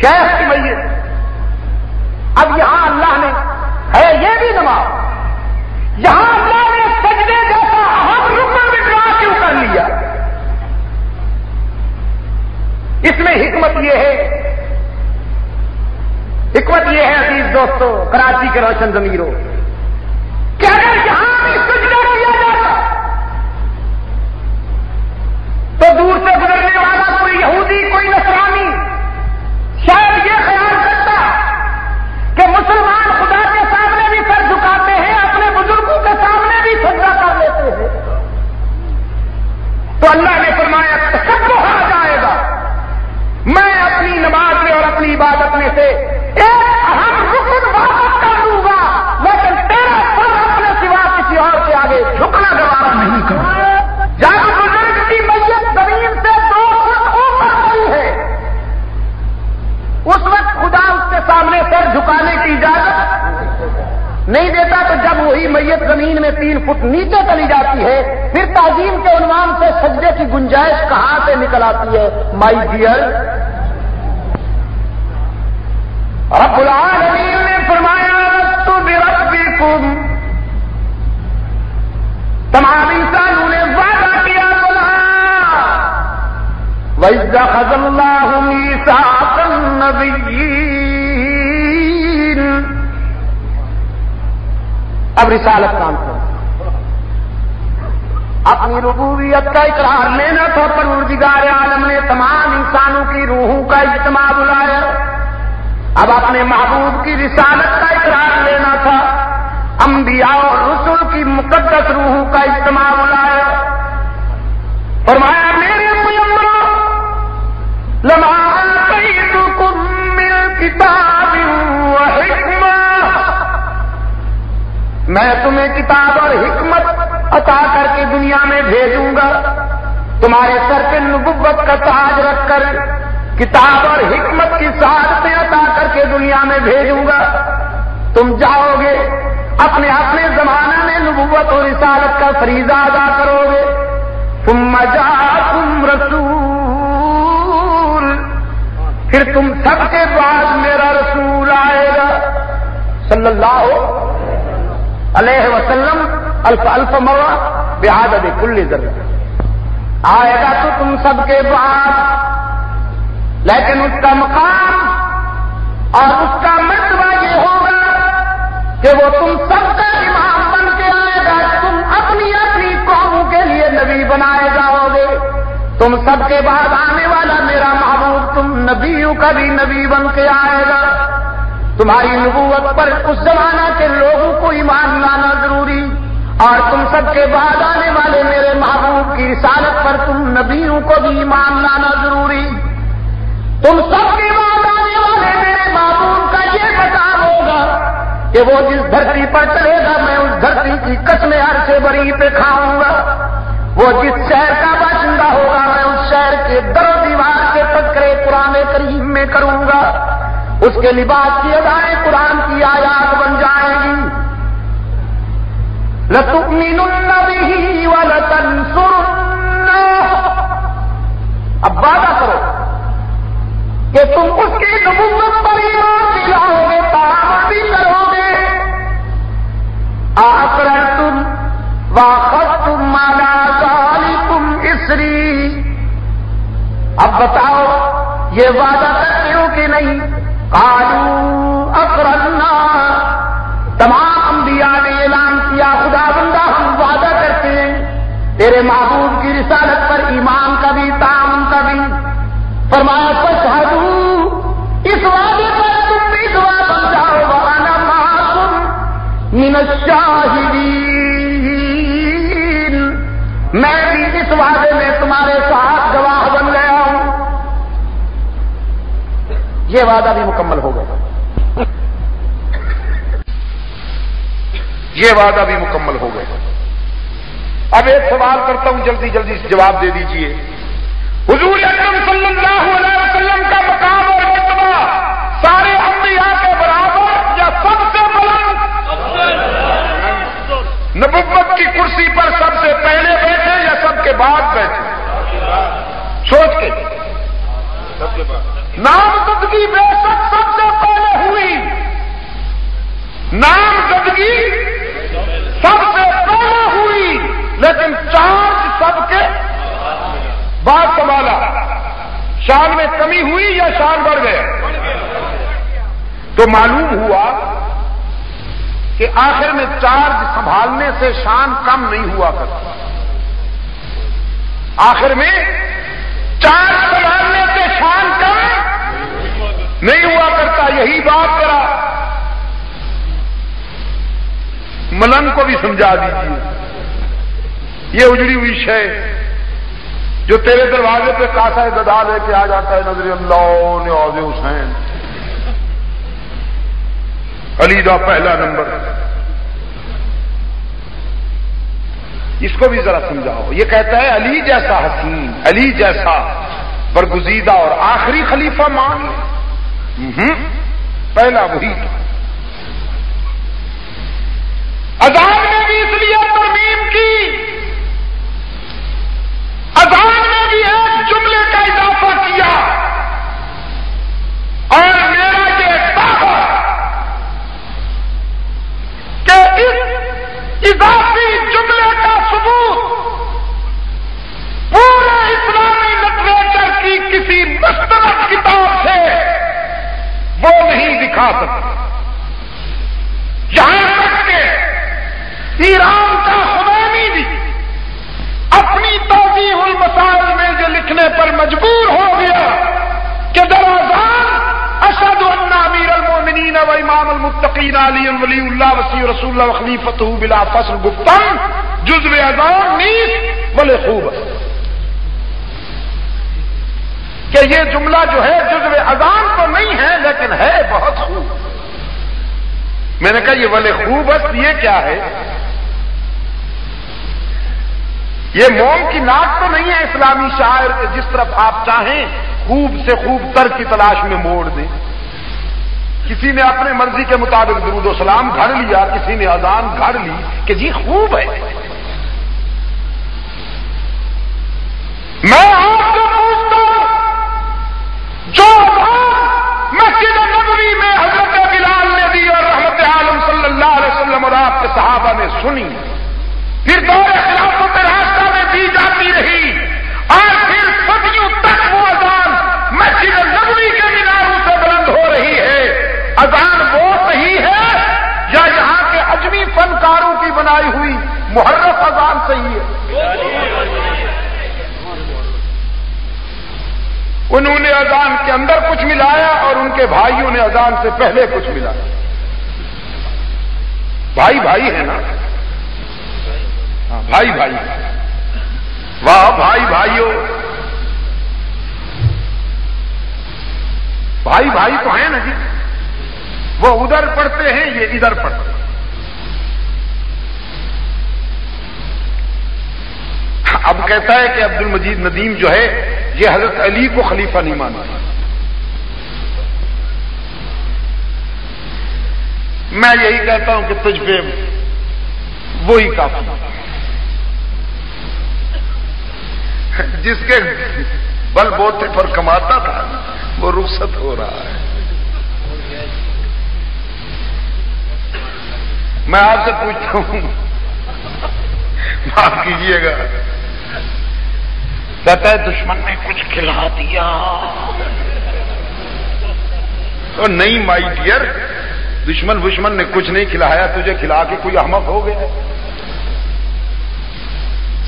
شیخ کی میت۔ اب یہاں اللہ نے ہے یہ بھی نماز۔ یہاں اللہ نے سجدے جیسا اہم رکن بٹوا کیوں کر لیا؟ اس میں حکمت یہ ہے حکمت یہ ہے عزیز دوستو، کراچی کے روشن ضمیروں۔ کہ اگر یہاں تو دور سے گزرنے والا کوئی یہودی، کوئی نصرانی۔ شاید یہ خیال کرتا کہ مسلمان خدا کے سامنے بھی سر جھکاتے ہیں، اپنے بزرگوں کے سامنے بھی سجدہ کر لیتے ہیں۔ تو اللہ نے فرمایا سب کو ہار جائے گا۔ میں اپنی نماز میں اور اپنی عبادت میں سے سامنے سر جھکانے کی اجازت نہیں دیتا تو جب وہی میت زمین میں تین فٹ نیچے چلی جاتی ہے، پھر تعظیم کے عنوان سے سجدے کی گنجائش کہاں سے نکل آتی ہے؟ مائی ڈیئر رب العالمین نے فرمایا تو بربکم۔ تمام انسانوں نے وعدہ کیا، بولا وَإِذَا خَذَ اللَّهُ مِيثَاقَ اب رسالت کام کرو۔ اپنی ربوبیت کا اقرار لینا تھا، پروردگار عالم نے تمام انسانوں کی روحوں کا اجتماع بلایا۔ اب اپنے محبوب کی رسالت کا اقرار لینا تھا۔ انبیاء اور رسول کی مقدس روحوں کا اجتماع بلایا۔ فرمایا، میرے پیمبروں لما میں تمہیں کتاب اور حکمت عطا کر کے دنیا میں بھیجوں گا۔ تمہارے سر پہ نبوت کا تاج رکھ کر کتاب اور حکمت کی سعادتیں عطا کر کے دنیا میں بھیجوں گا۔ تم جاؤ گے، اپنے اپنے زمانہ میں نبوت اور رسالت کا فریضہ ادا کرو گے۔ تم مجا تم رسول، پھر تم سب کے بعد میرا رسول آئے گا۔ صلی اللہ علیہ وسلم الف الف مرہ بحادت کل ضرور آئے گا تو تم سب کے بعد۔ لیکن اس کا مقام اور اس کا مرتبہ یہ ہوگا کہ وہ تم سب کا امام بن کے آئے گا۔ تم اپنی اپنی قوموں کے لیے نبی بنائے جاؤ گے۔ تم سب کے بعد آنے والا میرا محبوب، تم نبیوں کا بھی نبی بن کے آئے گا۔ تمہاری نبوت پر اس زمانہ کے لوگوں کو ایمان لانا ضروری اور تم سب کے بعد آنے والے میرے محبوب کی رسالت پر تم نبیوں کو بھی ایمان لانا ضروری۔ تم سب کے بعد آنے والے میرے محبوب کا یہ بتا ہوگا کہ وہ جس دھرتی پر چلے گا، میں اس دھرتی کی قسمیں ہر سے بری پہ کھاؤں گا۔ وہ جس شہر کا باشندہ ہوگا، میں اس شہر کے در و دیوار کے تذکرے قرآن کریم میں کروں گا۔ اس کے لباس کی ادائیں قرآن کی آیات بن جائیں گی۔ لَتُؤْمِنُنَّ بِهِ وَلَتَنْصُرُنَّهُ اب وعدہ کرو کہ تم اس کی نبوت پر ایمان دلاؤ گے تعامل بھی کرو گے۔ آکر تم واقف تم مالا سالی تم اسری۔ اب بتاؤ، یہ وعدہ کرتے ہو کہ نہیں؟ کالو اکرنا تمام انبیاء نے اعلان کیا، خدا بندہ ہم وعدہ کرتے ہیں۔ تیرے محبوب کی رسالت پر ایمان کا بھی تعاون کا بھی۔ فرمایا پچھاڑو اس وعدے پر تم بھی دعا بن جاؤ وانا معکم من الشاہدین۔ میں بھی اس وعدے میں تمہارے ساتھ گواہ بن گیا ہوں۔ یہ وعدہ بھی یہ وعدہ بھی مکمل ہو گیا۔ اب ایک سوال کرتا ہوں، جلدی جلدی جواب دے دیجیے۔ حضور اکرم صلی اللہ علیہ وسلم کا مقام اور مرتبہ سارے انبیاء کے برابر یا سب سے بلند؟ نبوت کی کرسی پر سب سے پہلے بیٹھے یا سب کے بعد بیٹھے؟ سوچ کے۔ نامزدگی بے شک سب سے پہلے ہوئی۔ نامزدگی سب سے پہلے ہوئی، لیکن چارج سب کے بعد سنبھالا۔ شان میں کمی ہوئی یا شان بڑھ گئے تو معلوم ہوا کہ آخر میں چارج سنبھالنے سے شان کم نہیں ہوا کرتا۔ آخر میں چارج سنبھالنے سے شان کم نہیں ہوا کرتا۔ یہی بات کرا ملنگ کو بھی سمجھا دیجیے یہ اجڑی ہوئی شے جو تیرے دروازے پہ کاسا گدا لے کے آ جاتا ہے نظر اللہ نے حسین۔ علی دا پہلا نمبر۔ اس کو بھی ذرا سمجھاؤ۔ یہ کہتا ہے، علی جیسا حسین علی جیسا برگزیدہ اور آخری خلیفہ مان۔ پہلا وہی تھا اذان میں بھی اس لیے ترمیم کی۔ اذان نے بھی ہے۔ خلیفت بلا گفتن جزو اذان نیس بلے خوب کہ یہ جملہ جو ہے جزو اذان تو نہیں ہے، لیکن ہے بہت خوب۔ میں نے کہا، یہ بلے خوب یہ کیا ہے؟ یہ موم کی ناک تو نہیں ہے اسلامی شاعر جس طرف آپ چاہیں، خوب سے خوب تر کی تلاش میں موڑ دیں۔ کسی نے اپنے مرضی کے مطابق درود و سلام گھڑ لیا، کسی نے اذان گھڑ لی کہ جی خوب ہے۔ میں آپ کو پوچھتا ہوں، جو مسجد نبوی میں حضرت بلال نے دی اور رحمت عالم صلی اللہ علیہ وسلم اور آپ کے صحابہ نے سنی، پھر دور خلافت راستہ میں دی جاتی رہی۔ اور پھر صدیوں تک وہ اذان مسجد نبوی کے میناروں سے بلند ہو رہی ہے اذان وہ صحیح ہے یا یہاں کے اجمی فنکاروں کی بنائی ہوئی محرف اذان صحیح ہے؟ انہوں نے اذان کے اندر کچھ ملایا اور ان کے بھائیوں نے اذان سے پہلے کچھ ملایا۔ بھائی بھائی ہے نا؟ ہاں، بھائی بھائی۔ واہ، بھائی بھائیوں بھائی بھائی تو ہیں نا جی؟ وہ ادھر پڑھتے ہیں، یہ ادھر پڑھتے ہیں۔ اب کہتا ہے کہ عبد المجید ندیم جو ہے، یہ حضرت علی کو خلیفہ نہیں مانتا۔ میں یہی کہتا ہوں کہ تجھ پہ وہی کافی۔ جس کے بل بوتے پر کماتا تھا، وہ رخصت ہو رہا ہے۔ میں آپ سے پوچھتا ہوں۔ معاف کیجیے گا۔ کہتا ہے دشمن نے کچھ کھلا دیا۔ تو نہیں مائی ڈیئر دشمن دشمن نے کچھ نہیں کھلایا تجھے کھلا کے کوئی احمد ہو گیا۔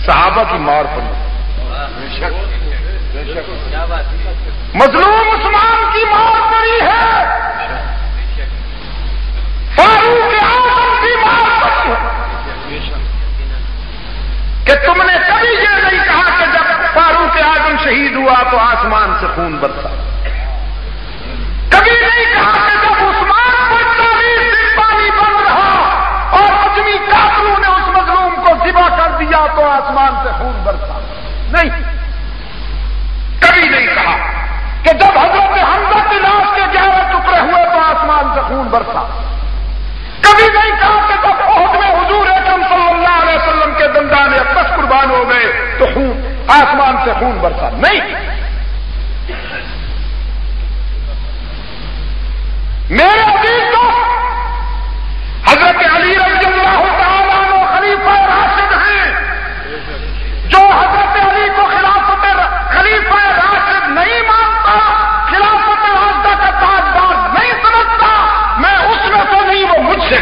صحابہ کی مار پڑی مظلوم عثمان کی مار پڑی ہے۔ فاروق کہ تم نے کبھی یہ نہیں کہا کہ جب فاروق اعظم شہید ہوا تو آسمان سے خون برسا۔ کبھی نہیں کہا کہ جب عثمان پر چالیس دن پانی بن رہا اور اجمی کافروں نے اس مظلوم کو ذبح کر دیا تو آسمان سے خون برسا۔ نہیں۔ کبھی نہیں کہا کہ جب حضرت حمزہ کی لاش کے گیارہ ٹکڑے ہوئے تو آسمان سے خون برسا۔ کبھی نہیں کہا کہ جب عہد میں حضور اکرم صلی اللہ علیہ وسلم کے دندان اقدس قربان ہو گئے تو خون آسمان سے خون برسا۔ نہیں۔ میرے عزیز تو حضرت علی رضی اللہ تعالیٰ عنہ خلیفہ راشد ہیں۔ جو حضرت علی کو خلافت خلیفہ راشد نہیں مانتا، خلافت راشدہ کا تاجدار نہیں سمجھتا، میں اس میں سے نہیں، وہ مجھ سے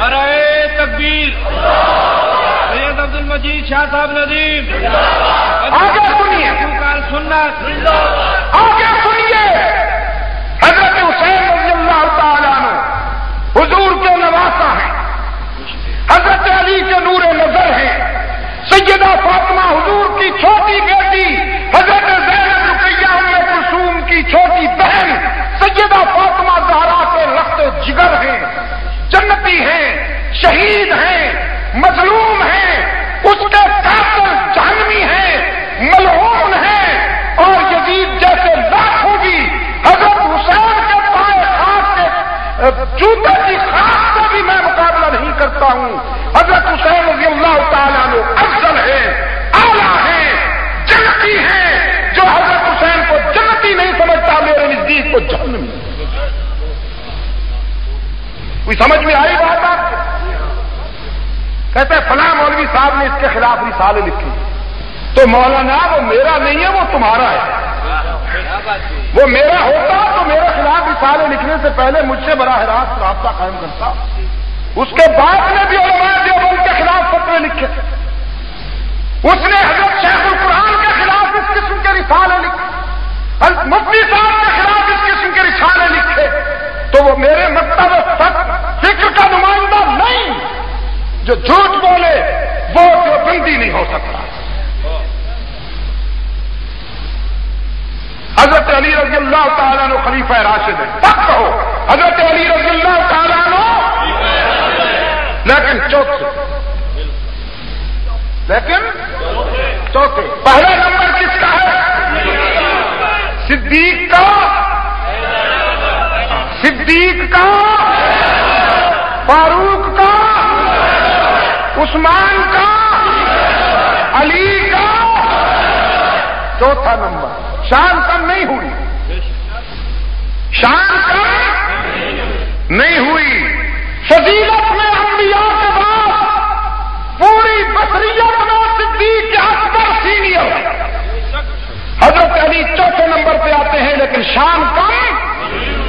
ارے تکبیر۔ المجید شاہ صاحب ندیم آگے سنیے۔ سننا آگے سنیے۔ حضرت حسین رضی اللہ تعالیٰ حضور کے نواسا ہیں۔ حضرت علی کے نور نظر ہیں۔ سیدہ فاطمہ حضور کی چھوٹی بیٹی حضرت زینب رقیہ ام کلثوم کی چھوٹی بہن سیدہ فاطمہ زہرا کے رخت جگر ہیں شہید ہیں مظلوم ہیں۔ جوتے کی خاص کا بھی میں مقابلہ نہیں کرتا ہوں۔ حضرت حسین رضی اللہ تعالیٰ نے افضل ہے اعلیٰ ہے جنتی ہے جو حضرت حسین کو جنتی نہیں سمجھتا، میرے نزدیک کو جہنمی کوئی سمجھ میں آئی بات آپ کہتے ہیں، فلاں مولوی صاحب نے اس کے خلاف رسالے لکھے۔ تو مولانا، وہ میرا نہیں ہے، وہ تمہارا ہے؟ وہ میرا ہوتا تو میرے خلاف رسالے لکھنے سے پہلے مجھ سے براہ راست رابطہ قائم کرتا۔ اس کے بعد میں بھی علماء دیوبند کے خلاف فتوے لکھے۔ اس نے حضرت شیخ القرآن کے خلاف اس قسم کے رسالے لکھے۔ مفتی صاحب کے خلاف اس قسم کے رسالے لکھے۔ تو وہ میرے مکتب تک فکر کا نمائندہ نہیں جو جھوٹ بولے وہ جو بندی نہیں ہو سکتا۔ حضرت علی رضی اللہ تعالیٰ نو خلیفہ راشد ہے تک کہو، حضرت علی رضی اللہ تعالیٰ نو لیکن چوتھے۔ لیکن چوتھے۔ پہلا نمبر کس کا ہے؟ صدیق کا۔ صدیق کا۔ فاروق کا۔ عثمان کا۔ علی کا۔ چوتھا نمبر۔ شان کم نہیں ہوئی۔ شان کم نہیں ہوئی۔ فضیلت میں انبیاء کے بعد پوری بصریت میں صدیق کے اکبر سینئر۔ حضرت علی چوتھے نمبر پہ آتے ہیں، لیکن شان کم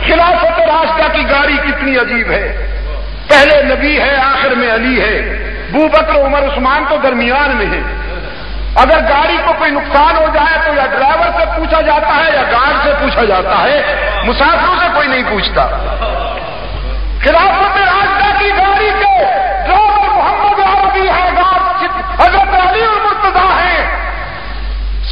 خلافت راستہ کی گاڑی کتنی عجیب ہے۔ پہلے نبی ہے، آخر میں علی ہے۔ بو بکر، عمر، عثمان تو درمیان میں ہے اگر گاڑی کو کوئی نقصان ہو جائے تو یا ڈرائیور سے پوچھا جاتا ہے یا گارڈ سے پوچھا جاتا ہے، مسافروں سے کوئی نہیں پوچھتا۔ خلافت راستہ کی گاڑی کے ڈرائیور محمد عربی ہے گارڈ حضرت علی المرتضا ہے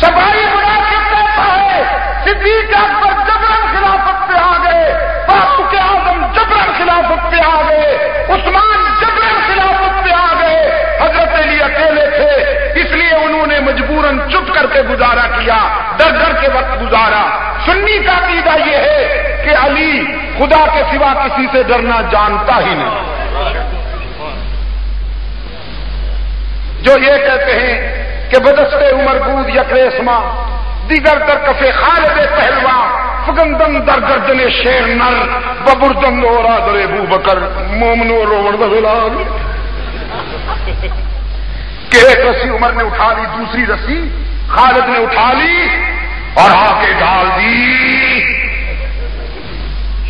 سفائی مناسب دیتا ہے، صدیق اکبر جبرن خلافت پہ آ گئے، فاروق اعظم جبرن خلافت پہ آ گئے، عثمان جبرن خلافت پہ آ گئے۔ حضرت علی اکیلے تھے۔ اس لیے انہوں نے مجبوراً چپ کر کے گزارا کیا، ڈر ڈر کے وقت گزارا۔ سنی کا عقیدہ یہ ہے کہ علی خدا کے سوا کسی سے ڈرنا جانتا ہی نہیں۔ جو یہ کہتے ہیں کہ بدستے عمر بود یکریسما دیگر در کفے خالد پہلوا فگندم در گردن شیر نر، ببردم نورا در ابو بکر مومنو روڑ دلال کہ ایک رسی عمر نے اٹھا لی، دوسری رسی خالد نے اٹھا لی اور آ کے ڈال دی،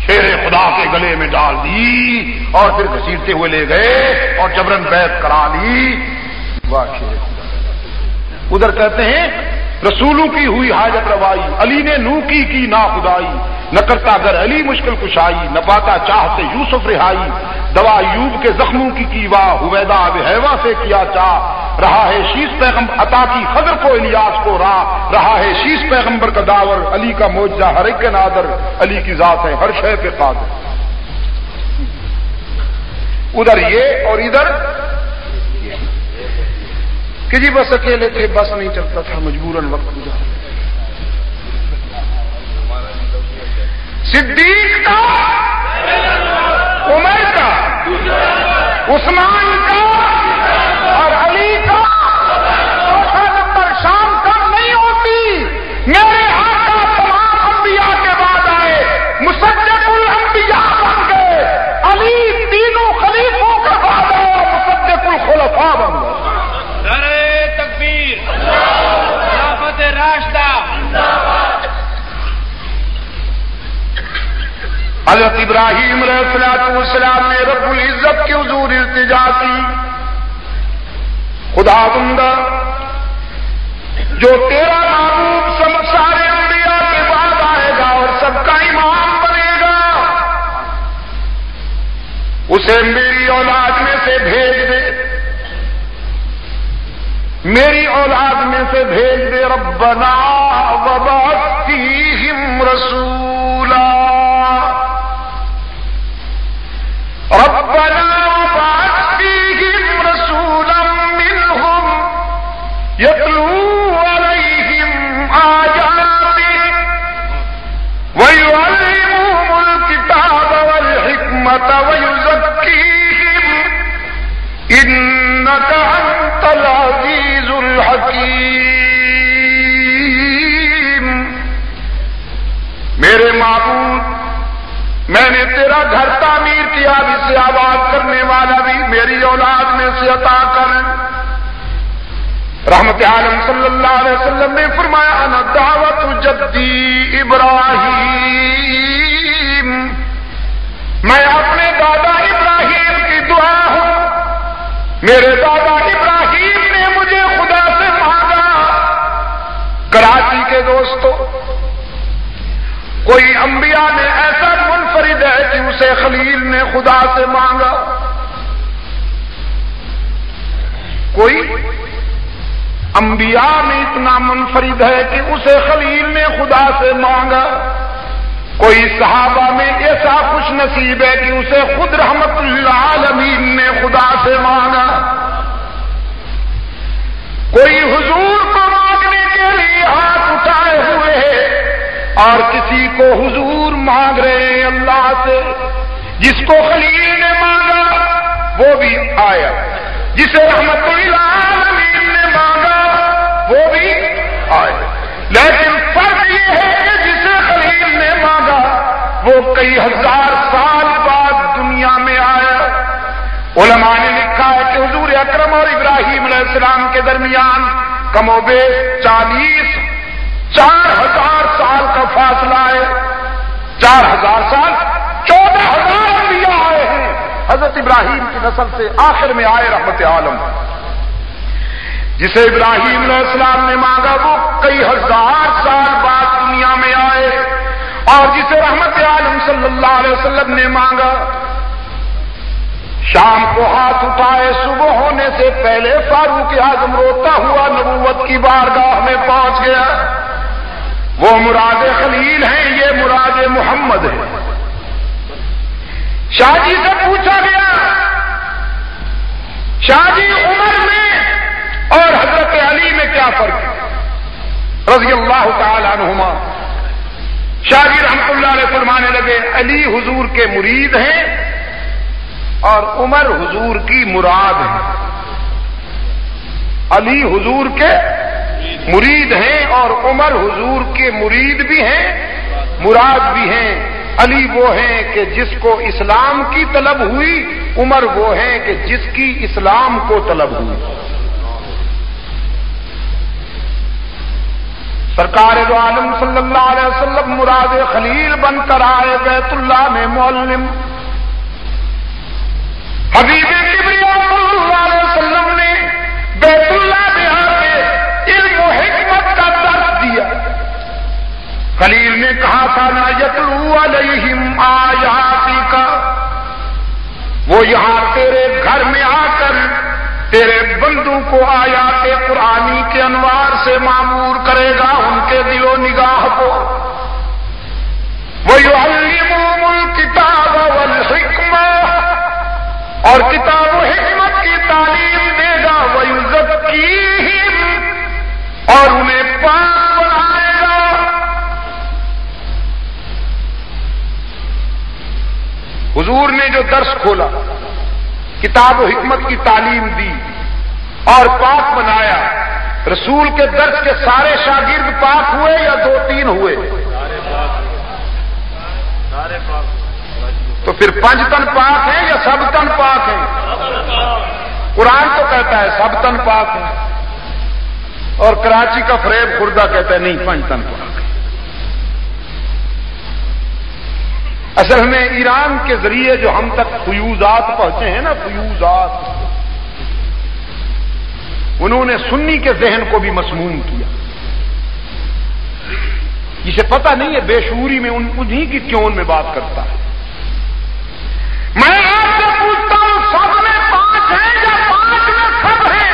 شیر خدا کے گلے میں ڈال دی اور پھر گھسیٹتے ہوئے لے گئے اور جبرن بیت کرا لی۔ واہ شیر ادھر کہتے ہیں رسولوں کی ہوئی حاجت روائی، علی نے نو کی کی نا خدائی نہ کرتا اگر علی مشکل کشائی، نہ پاتا چاہتے یوسف رہائی۔ دوا یوب کے زخموں کی کیوا حویدا اب ہیوا سے کیا چاہ۔ رہا ہے شیش پیغمبر، عطا کی خضر کو الیاس کو راہ۔ رہا ہے شیش پیغمبر کا داور، علی کا موجہ ہر ایک نادر۔ علی کی ذات ہے ہر شے پہ قادر۔ ادھر یہ اور ادھر کہ جی بس اکیلے تھے، بس نہیں چلتا تھا، مجبوراً وقت گزار صدیق کا عمر کا، عثمان کا حضرت ابراہیم علیہ السلام والسلام نے رب العزت کی حضور التجا کی۔ خدا بندہ، جو تیرا محبوب سب سارے انبیاء کے بعد آئے گا اور سب کا امام بنے گا، اسے میری اولاد میں سے بھیج دے۔ میری اولاد میں سے بھیج دے، ربنا وبعث فیہم رسولا۔ ربنا وبعث فيهم رسولا منهم يتلو عليهم آياتك ويعلمهم الكتاب والحكمة ويزكيهم. إنك أنت العزيز الحكيم. میرے معبود میں نے تیرا گھر تار والا بھی میری اولاد میں سے عطا کر۔ رحمت عالم صلی اللہ علیہ وسلم نے فرمایا نا دعوت جدی ابراہیم۔ میں اپنے دادا ابراہیم کی دعا ہوں۔ میرے دادا ابراہیم نے مجھے خدا سے مانگا۔ کراچی کے دوستوں کوئی انبیاء نے ایسا منفرد ہے کہ اسے خلیل نے خدا سے مانگا۔ کوئی انبیاء میں اتنا منفرد ہے کہ اسے خلیل نے خدا سے مانگا۔ کوئی صحابہ میں ایسا خوش نصیب ہے کہ اسے خود رحمت اللہ عالمین نے خدا سے مانگا۔ کوئی حضور کو مانگنے کے لیے ہاتھ اٹھائے ہوئے ہے اور کسی کو حضور مانگ رہے ہیں اللہ سے، جس کو خلیل نے مانگا، وہ بھی آیا۔ جسے رحمت اللہ نے مانگا، وہ بھی آیا لیکن فرق یہ ہے کہ جسے خلیل نے مانگا، وہ کئی ہزار سال بعد دنیا میں آیا۔ علماء نے لکھا ہے کہ حضور اکرم اور ابراہیم علیہ السلام کے درمیان کم و بیش چالیس، چار ہزار سال کا فاصلہ ہے۔ چار ہزار سال؟ حضرت ابراہیم کی نسل سے آخر میں آئے رحمت عالم۔ جسے ابراہیم علیہ السلام نے مانگا، وہ کئی ہزار سال بعد دنیا میں آئے۔ اور جسے رحمت عالم صلی اللہ علیہ وسلم نے مانگا، شام کو ہاتھ اٹھائے، صبح ہونے سے پہلے فاروق اعظم روتا ہوا نبوت کی بارگاہ میں پہنچ گیا۔ وہ مراد خلیل ہیں، یہ مراد محمد ہے شاہ جی سے پوچھا گیا۔ شاہ جی عمر میں اور حضرت علی میں کیا فرق ہے؟ رضی اللہ تعالی عنہما۔ شاہ جی رحمت اللہ علیہ فرمانے لگے، علی حضور کے مرید ہیں اور عمر حضور کی مراد ہے علی حضور کے مرید ہیں اور عمر حضور کے مرید بھی ہیں۔ مراد بھی ہیں، علی وہ ہیں کہ جس کو اسلام کی طلب ہوئی، عمر وہ ہیں کہ جس کی اسلام کو طلب ہوئی۔ سرکار دو عالم صلی اللہ علیہ وسلم مراد خلیل بن کر آئے بیت اللہ میں مولم حبیب صلی اللہ علیہ وسلم نے بیت اللہ خلیل نے کہا تھا نا یتلو علیہم آیاتی کا وہ یہاں تیرے گھر میں آ کر تیرے بندوں کو آیات قرآنی کے انوار سے معمور کرے گا، ان کے دل و نگاہ کو۔ وہ کتاب اور کتاب و حکمت کی تعلیم دے گا۔ وہ عزت کی اور انہیں پاک حضور نے جو درس کھولا، کتاب و حکمت کی تعلیم دی اور پاک بنایا، رسول کے درس کے سارے شاگرد پاک ہوئے یا دو تین ہوئے؟ تو پھر پنج تن پاک ہیں یا سب تن پاک ہیں؟ قرآن تو کہتا ہے سب تن پاک ہیں اور کراچی کا فریب خوردہ کہتا ہے نہیں پنج تن پاک۔ اصل میں ایران کے ذریعے جو ہم تک فیوزات پہنچے ہیں نا، فیوزات۔ انہوں نے سنی کے ذہن کو بھی مسموم کیا۔ جسے پتہ نہیں ہے بے شعوری میں انہیں کی کیوں میں بات کرتا ہے۔ میں آپ سے پوچھتا ہوں، سب میں پانچ ہیں یا پانچ میں سب ہیں؟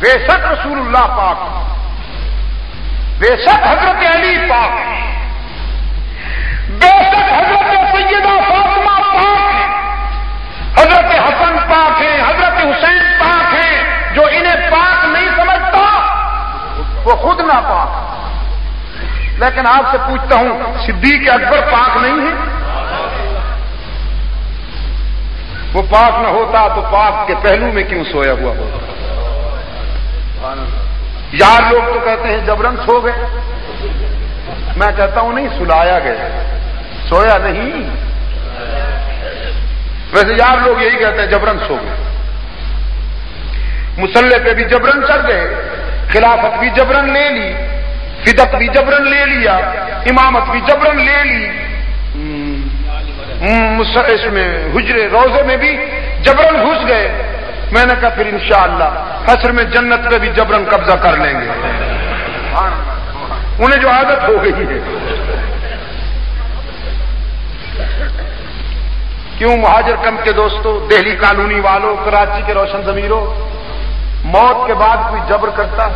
بے شک رسول اللہ پاک۔ بے شک حضرت علی پاک۔ بے شک حضرت سیدہ فاطمہ پاک۔ ہے حضرت حسن پاک ہیں، حضرت حسین پاک ہیں، جو انہیں پاک نہیں سمجھتا، وہ خود نہ پاک لیکن آپ سے پوچھتا ہوں، صدیق اکبر پاک نہیں ہے وہ پاک نہ ہوتا تو پاک کے پہلو میں کیوں سویا ہوا ہوتا؟ یار لوگ تو کہتے ہیں جبرن سو گئے۔ میں کہتا ہوں نہیں، سلایا گیا۔ سویا نہیں۔ ویسے یار لوگ یہی کہتے ہیں جبرن سو گئے۔ مسلح پہ بھی جبرن چڑھ گئے۔ خلافت بھی جبرن لے لی۔ فدت بھی جبرن لے لیا۔ امامت بھی جبرن لے لی۔ اس میں، حجرے، روزے میں بھی جبرن گھس گئے۔ میں نے کہا پھر انشاءاللہ حسر میں جنت پہ بھی جبرن قبضہ کر لیں گے۔ انہیں جو عادت ہو گئی ہے۔ کیوں مہاجر کم کے دوستوں دہلی کالونی والوں کراچی کے روشن ضمیروں موت کے بعد کوئی جبر کرتا؟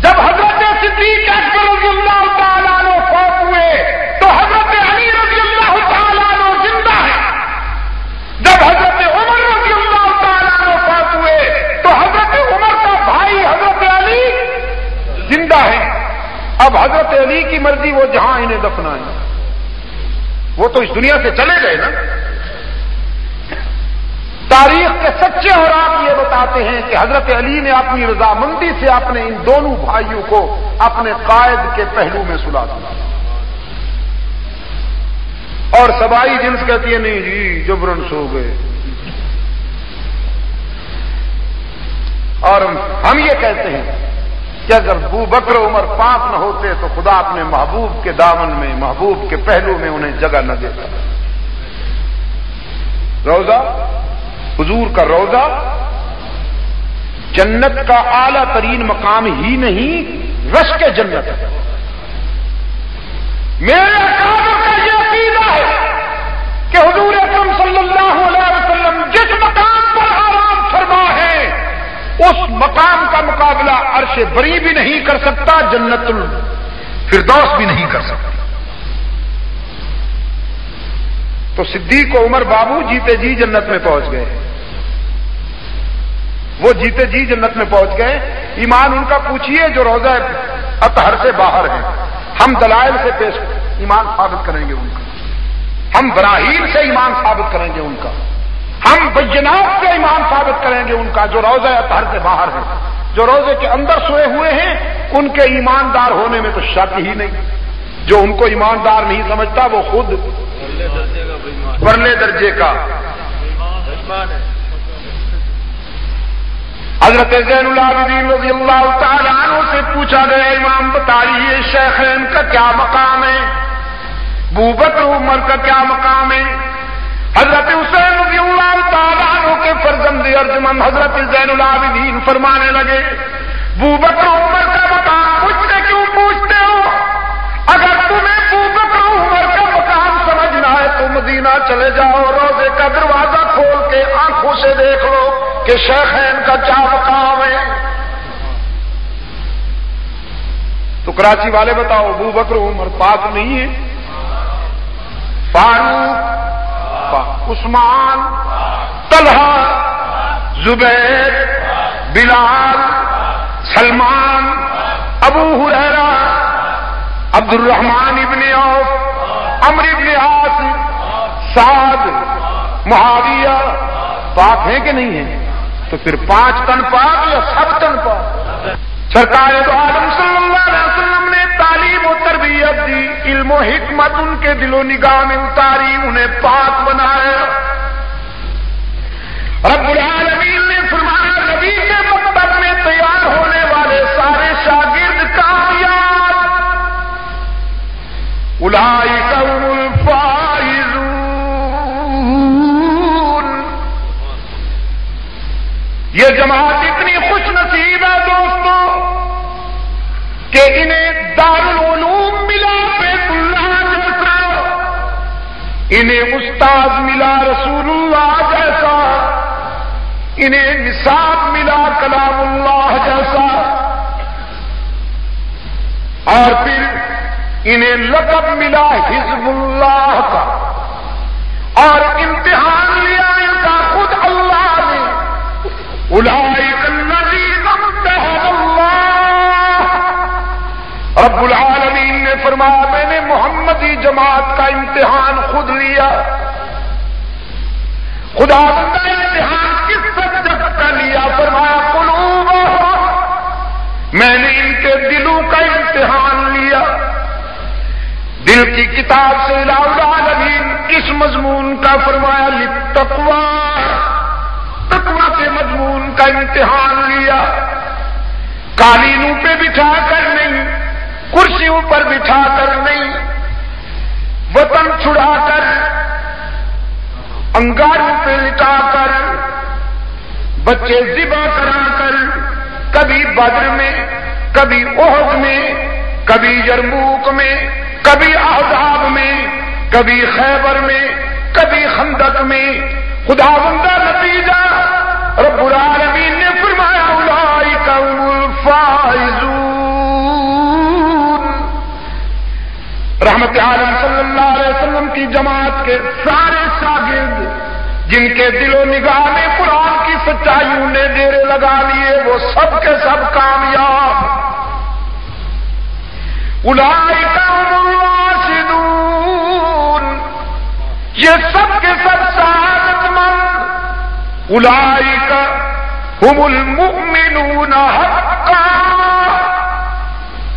جب حضرت صدیق اکبر رضی اللہ تعالیٰ فوت ہوئے، تو حضرت اب حضرت علی کی مرضی وہ جہاں انہیں دفنا ہے وہ تو اس دنیا سے چلے گئے نا۔ تاریخ کے سچے اور آپ یہ بتاتے ہیں کہ حضرت علی نے اپنی رضامندی سے اپنے ان دونوں بھائیوں کو اپنے قائد کے پہلو میں سلا دیا۔ اور سبائی جنس کہتی ہے نہیں جی جبرن سو گئے۔ اور ہم یہ کہتے ہیں کہ اگر بو بکر عمر پاک نہ ہوتے تو خدا اپنے محبوب کے دامن میں، محبوب کے پہلو میں انہیں جگہ نہ دیتا۔ روزہ؟ حضور کا روزہ جنت کا اعلی ترین مقام ہی نہیں، رش کے جنت۔ ہے میرے کا یہ عقیدہ ہے کہ حضور اکرم صلی اللہ علیہ وسلم جس مقام اس مقام کا مقابلہ عرش بری بھی نہیں کر سکتا، جنت الفردوس بھی نہیں کر سکتا۔ تو صدیق و عمر بابو جیتے جی جنت میں پہنچ گئے۔ وہ جیتے جی جنت میں پہنچ گئے۔ ایمان ان کا پوچھیے جو روزہ اطہر سے باہر ہیں۔ ہم دلائل سے پیش ایمان ثابت کریں گے ان کا۔ ہم براہیم سے ایمان ثابت کریں گے ان کا۔ ہم بجناب سے ایمان ثابت کریں گے ان کا جو روزہ اطہر سے باہر ہیں جو روزے کے اندر سوئے ہوئے ہیں، ان کے ایماندار ہونے میں تو شک ہی نہیں۔ جو ان کو ایماندار نہیں سمجھتا، وہ خود پرلے درجے کا۔ حضرت زین العابدین رضی اللہ تعالیٰ عنہ سے پوچھا گیا، امام بتائیے شیخین کا کیا مقام ہے؟ بو بکر عمر کا کیا مقام ہے؟ حضرت حسین رضی اللہ تعالیٰ کے فرزند ارجمن حضرت زین العابدین فرمانے لگے، بو بکر عمر کا مقام مجھ سے کیوں پوچھتے ہو؟ اگر تمہیں بو بکر عمر کا مقام سمجھنا ہے تو مدینہ چلے جاؤ، روزے کا دروازہ کھول کے آنکھوں سے دیکھ لو کہ شیخین کا کیا مقام ہے. تو کراچی والے بتاؤ ابو بکر عمر پاک نہیں ہے فاروق عثمان، طلحہ، زبیر، بلال، سلمان، ابو حریرا عبد الرحمان ابن عوف امر ابن عاص، سعد، معاویہ، پاک ہیں کہ نہیں ہیں؟ تو پھر پانچ تن پاک یا سب تن پاک؟ سرکار تو عالم صلی اللہ علیہ وسلم تربیت دی، علم و حکمت ان کے دل و نگاہ میں اتاری، انہیں پاک بنایا۔ رب العالمین نے فرمایا، نبی کے مکتب میں تیار ہونے والے سارے شاگرد کامیاب۔ الائی الفائزون۔ یہ جماعت اتنی خوش نصیب ہے دوستوں کہ انہیں دارالعلوم انہیں استاد ملا رسول اللہ جیسا، انہیں نصاب ملا کلام اللہ جیسا۔ اور پھر انہیں لقب ملا حزب اللہ کا۔ اور امتحان لیا ان کا خود اللہ نے۔ اولئک الذین امتحن اللہ۔ رب العالمین نے فرمایا میں جماعت کا امتحان خود لیا۔ خدا بندہ، امتحان کس سبجیکٹ کا لیا؟ فرمایا، قلوب۔ میں نے ان کے دلوں کا امتحان لیا۔ دل کی کتاب سے العالمین اس مضمون کا فرمایا تقوا تقوا کے مضمون کا امتحان لیا۔ قالینوں پہ بٹھا کر نہیں، کرسیوں پر بٹھا کر نہیں۔ وطن چھڑا کر انگاروں پہ لٹا کر، بچے ذبح کرا کر، کبھی بدر میں، کبھی عہد میں، کبھی یرموک میں، کبھی آزاد میں، کبھی خیبر میں، کبھی خندق میں۔ خدا بندہ نتیجہ رب العالمین نے فرمایا رحمت عالم کے سارے شاگرد، جن کے دل و نگاہ میں قرآن کی سچائیوں نے ڈیرے لگا لیے، وہ سب کے سب کامیاب۔ الائی یہ سب کے سب سعادت مند الائی کا ہم المؤمنون حقا۔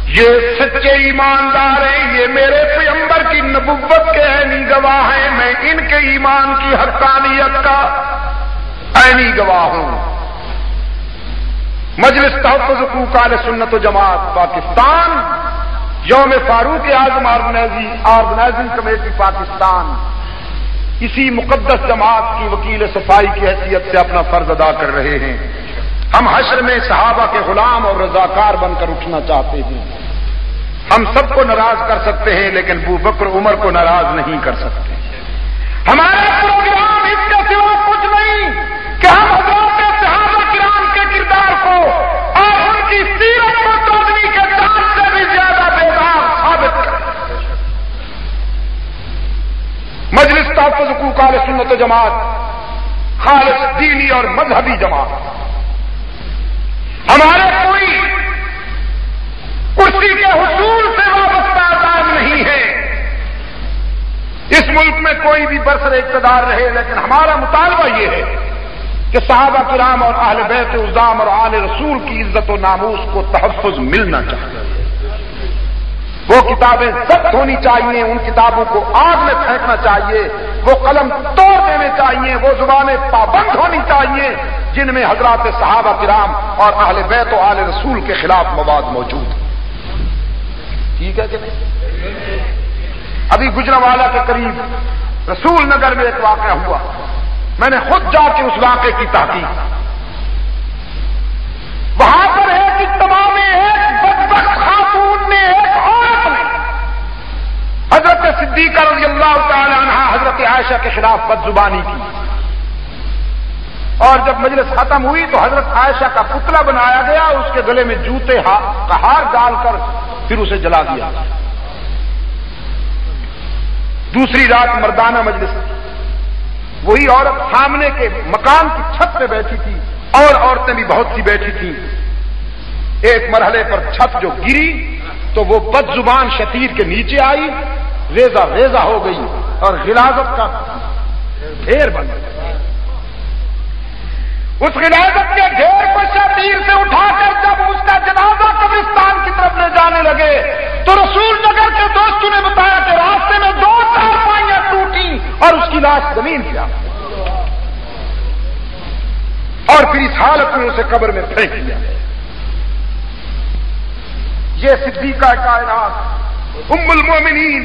یہ سچے ایماندار ہیں یہ میرے پیمبر کی نبوت کے عینی گواہ ہیں، میں ان کے ایمان کی حقانیت کا عینی گواہ ہوں۔ مجلس تحفظ حقوق عال سنت و جماعت پاکستان، یوم فاروق اعظم آرگنائزنگ کمیٹی پاکستان۔ اسی مقدس جماعت کی وکیل صفائی کی حیثیت سے اپنا فرض ادا کر رہے ہیں۔ ہم حشر میں صحابہ کے غلام اور رضاکار بن کر اٹھنا چاہتے ہیں۔ ہم سب کو ناراض کر سکتے ہیں، لیکن بو بکر عمر کو ناراض نہیں کر سکتے۔ ہمارا پروگرام اس کا سوا کچھ نہیں کہ ہم حضرات صحابہ کرام کے کردار کو اور ان کی سیرت کو توڑنے کے دان سے بھی زیادہ بیدار ثابت کریں۔ مجلس تحفظ حقوق عال سنت جماعت، خالص دینی اور مذہبی جماعت۔ ہمارا کوئی کرسی کے حصول سے وابستہ آزاد نہیں ہے۔ اس ملک میں کوئی بھی برسر اقتدار رہے، لیکن ہمارا مطالبہ یہ ہے کہ صحابہ کرام اور اہل بیت الزام اور آل رسول کی عزت و ناموس کو تحفظ ملنا چاہیے۔ وہ کتابیں سخت ہونی چاہیے، ان کتابوں کو آگ میں پھینکنا چاہیے، وہ قلم توڑ دینے چاہیے، وہ زبانیں پابند ہونی چاہیے، جن میں حضرات صحابہ کرام اور اہل بیت و آل رسول کے خلاف مواد موجود ٹھیک ہے کہ نہیں؟ ابھی گجرا والا کے قریب رسول نگر میں ایک واقعہ ہوا۔ میں نے خود جا کے اس واقعے کی تحقیق۔ وہاں پر ہے کہ تمام ایک بدبخت خاتون نے ایک عورت نے حضرت صدیقہ رضی اللہ تعالی عنہ، حضرت عائشہ کے خلاف بد زبانی کی۔ اور جب مجلس ختم ہوئی تو حضرت عائشہ کا پتلا بنایا گیا، اس کے گلے میں جوتے کا ہار ڈال کر پھر اسے جلا دیا۔ دوسری رات مردانہ مجلس وہی عورت سامنے کے مکان کی چھت پہ بیٹھی تھی اور عورتیں بھی بہت سی بیٹھی تھیں۔ ایک مرحلے پر چھت جو گری تو وہ بد زبان شتیر کے نیچے آئی ریزا ریزا ہو گئی اور غلازت کا ڈھیر بن گیا۔ اس غلازت کے ڈھیر کو شتیر سے اٹھا کر جب اس کا جنازہ قبرستان کی طرف لے جانے لگے، تو رسول نگر کے دوستوں نے بتایا کہ راستے میں دو چار پائیاں ٹوٹی اور اس کی لاش زمین کیا اور پھر اس حالت میں اسے قبر میں پھینک دیا۔ یہ صدیقہ کائنات، ام المومنین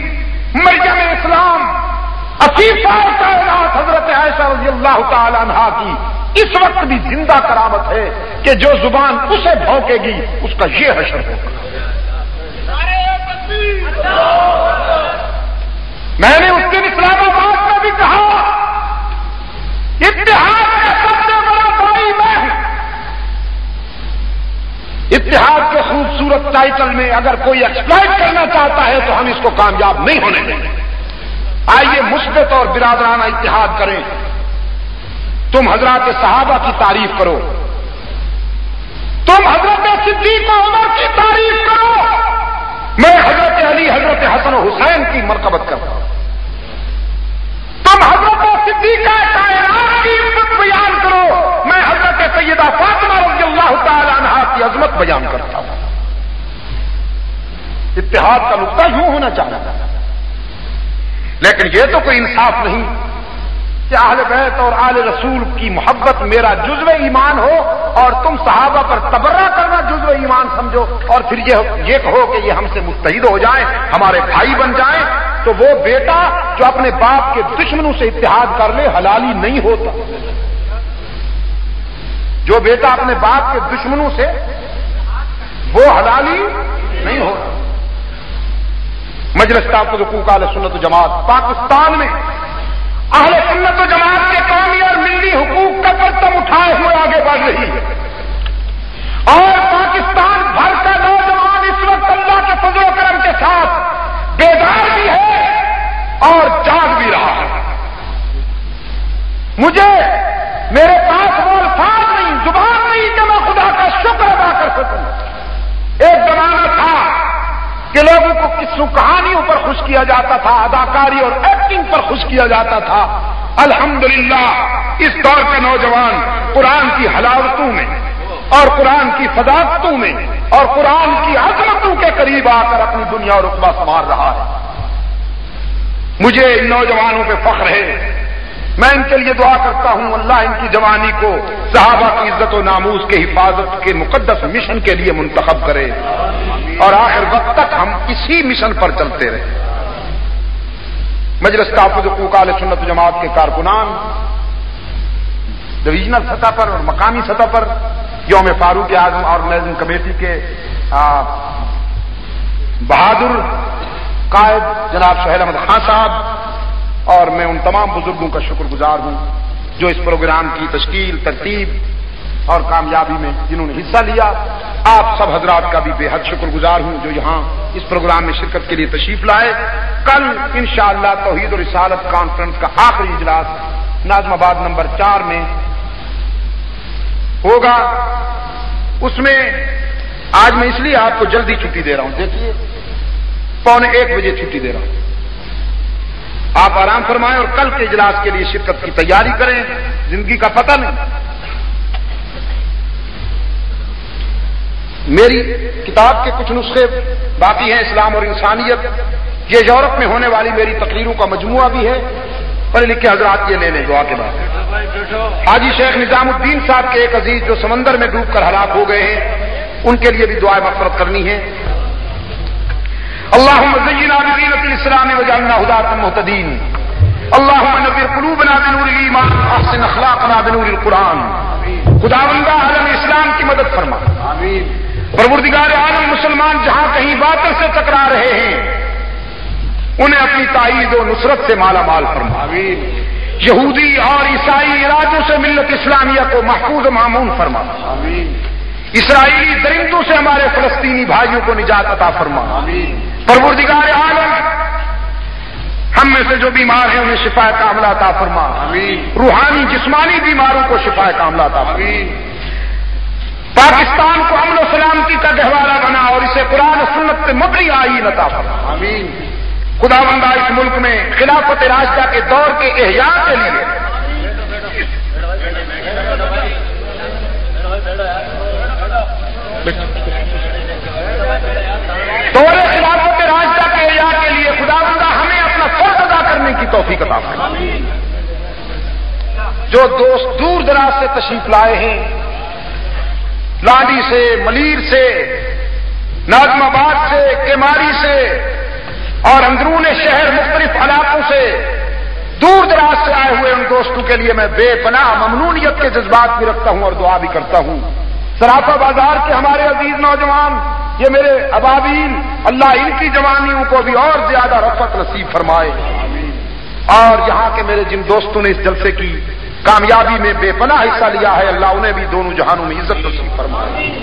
مریم اسلام عفیفہ کائنات حضرت عائشہ رضی اللہ تعالی عنہ کی۔ اس وقت بھی زندہ کرامت ہے کہ جو زبان اسے بھونکے گی، اس کا یہ حشر ہوگا۔ میں نے اس دن اسلام آباد میں بھی کہا، اتحاد کا سب سے بڑا بھائی میں اتحاد کے خوبصورت ٹائٹل میں اگر کوئی ایکسپلائٹ کرنا چاہتا ہے تو ہم اس کو کامیاب نہیں ہونے دیں گے۔ آئیے مثبت اور برادرانہ اتحاد کریں۔ تم حضرات صحابہ کی تعریف کرو۔ تم حضرت صدیق و عمر کی تعریف کرو۔ میں حضرت علی، حضرت حسن و حسین کی مرکبت کرتا ہوں۔ تم حضرت صدیق کائنات کی عزت بیان کرو۔ میں حضرت سیدہ فاطمہ رضی اللہ تعالی عنہ کی عظمت بیان کرتا ہوں۔ اتحاد کا نقطہ یوں ہونا چاہیے۔ لیکن یہ تو کوئی انصاف نہیں کہ اہل بیت اور آل رسول کی محبت میرا جزو ایمان ہو اور تم صحابہ پر تبرہ کرنا جزو ایمان سمجھو اور پھر یہ یہ کہو کہ یہ ہم سے متحد ہو جائیں، ہمارے بھائی بن جائیں تو وہ بیٹا جو اپنے باپ کے دشمنوں سے اتحاد کر لے، حلالی نہیں ہوتا۔ جو بیٹا اپنے باپ کے دشمنوں سے وہ حلالی نہیں ہوتا۔ مجلس تحفظ حقوق علیہ سنت و جماعت، پاکستان میں اہل سنت و جماعت کے قومی اور ملی حقوق کا پرتم اٹھائے ہوئے آگے بڑھ رہی ہے۔ اور پاکستان بھر کا نوجوان اس وقت اللہ کے فضل و کرم کے ساتھ بیدار بھی ہے اور جاگ بھی رہا ہے۔ مجھے میرے پاس وہ الفاظ نہیں، زبان نہیں کہ میں خدا کا شکر ادا کر سکوں۔ ایک زمانہ کہ لوگوں کو کسوں کہانیوں پر خوش کیا جاتا تھا؟ اداکاری اور ایکٹنگ پر خوش کیا جاتا تھا۔ الحمدللہ، اس دور کے نوجوان قرآن کی حلاوتوں میں اور قرآن کی صداقتوں میں اور قرآن کی عظمتوں کے قریب آ کر اپنی دنیا اور رقبہ سنوار رہا ہے۔ مجھے ان نوجوانوں پہ فخر ہے میں ان کے لیے دعا کرتا ہوں، اللہ ان کی جوانی کو صحابہ کی عزت و ناموز کے حفاظت کے مقدس مشن کے لیے منتخب کرے۔ اور آخر وقت تک ہم اسی مشن پر چلتے رہے۔ مجلس تحفظ حقوق علیہ سنت جماعت کے کارکنان ڈویژنل سطح پر اور مقامی سطح پر، یوم فاروق اعظم آرگنائزنگ کمیٹی کے بہادر قائد جناب سہیل احمد خان صاحب اور میں ان تمام بزرگوں کا شکر گزار ہوں جو اس پروگرام کی تشکیل، ترتیب اور کامیابی میں جنہوں نے حصہ لیا، آپ سب حضرات کا بھی بے حد شکر گزار ہوں جو یہاں اس پروگرام میں شرکت کے لیے تشریف لائے۔ کل انشاءاللہ توحید و رسالت کانفرنس کا آخری اجلاس نازم آباد نمبر چار میں ہوگا۔ اس میں آج میں اس لیے آپ کو جلدی چھٹی دے رہا ہوں، دیکھیے، پونے ایک بجے چھٹی دے رہا ہوں۔ آپ آرام فرمائیں اور کل کے اجلاس کے لیے شرکت کی تیاری کریں، زندگی کا پتہ نہیں۔ میری کتاب کے کچھ نسخے باقی ہیں، اسلام اور انسانیت۔ یہ یورپ میں ہونے والی میری تقریروں کا مجموعہ بھی ہے۔ پڑھے لکھے حضرات یہ لے لیں دعا کے بعد۔ حاجی شیخ نظام الدین صاحب کے ایک عزیز جو سمندر میں ڈوب کر ہلاک ہو گئے ہیں، ان کے لیے بھی دعائیں مفرت کرنی ہے اللہ الاسلام وجعلنا هداة مهتدين. اللهم نبر قلوبنا بنور الايمان احسن اخلاقنا بنور القران خداوندہ عالم اسلام کی مدد فرما. آمین. پروردگار عالم مسلمان جہاں کہیں باطل سے ٹکرا رہے ہیں انہیں اپنی تائید و نصرت سے مالا مال فرما. آمین. یہودی اور عیسائی ارادوں سے ملت اسلامیہ کو محفوظ معمون فرما. آمین. اسرائیلی درندوں سے ہمارے فلسطینی بھائیوں کو نجات عطا فرما. آمین. پروردگار عالم ہم میں سے جو بیمار ہیں انہیں شفا کاملہ عطا فرما۔ روحانی جسمانی بیماروں کو شفا کاملہ عطا فرما۔ پاکستان کو امن و سلامتی کا گہوارہ بنا اور اسے قرآن سنت سے مدری آئی نتا فرما۔ آمین۔ خدا بندہ اس ملک میں خلافت راستہ کے دور کے احیاء کے لیے۔ دور خلافت کرنے کی توفیق عطا فرما جو دوست دور دراز سے تشریف لائے ہیں لاڈی سے، ملیر سے نازم آباد سے، کیماری سے، اور اندرون شہر مختلف علاقوں سے دور دراز سے آئے ہوئے ان دوستوں کے لیے میں بے پناہ، ممنونیت کے جذبات بھی رکھتا ہوں اور دعا بھی کرتا ہوں۔ سرافا بازار کے ہمارے عزیز نوجوان، یہ میرے ابابین اللہ ان کی جوانیوں کو بھی اور زیادہ رفت نصیب فرمائے۔ اور یہاں کے میرے جن دوستوں نے اس جلسے کی کامیابی میں بے پناہ حصہ لیا ہے، اللہ انہیں بھی دونوں جہانوں میں عزت نصیب فرمائے۔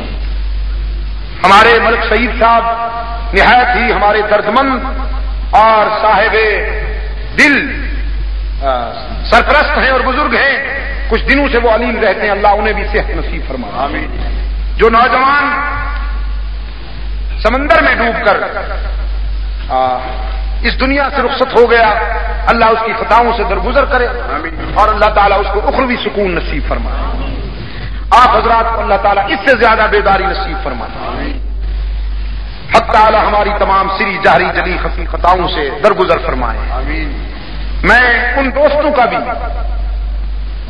ہمارے ملک شہید صاحب نہایت ہی ہمارے دردمند اور صاحب دل سرپرست ہیں اور بزرگ ہیں۔ کچھ دنوں سے وہ علیم رہتے ہیں، اللہ انہیں بھی صحت نصیب فرمائے۔ جو نوجوان سمندر میں ڈوب کر اس دنیا سے رخصت ہو گیا، اللہ اس کی خطاؤں سے درگزر کرے اور اللہ تعالیٰ اس کو اخروی سکون نصیب فرمائے۔ آپ حضرات کو اللہ تعالیٰ اس سے زیادہ بیداری نصیب فرمائے۔ حق تعالیٰ ہماری تمام سری جہری جلی خفی خطاؤں سے درگزر فرمائے۔ میں ان دوستوں کا بھی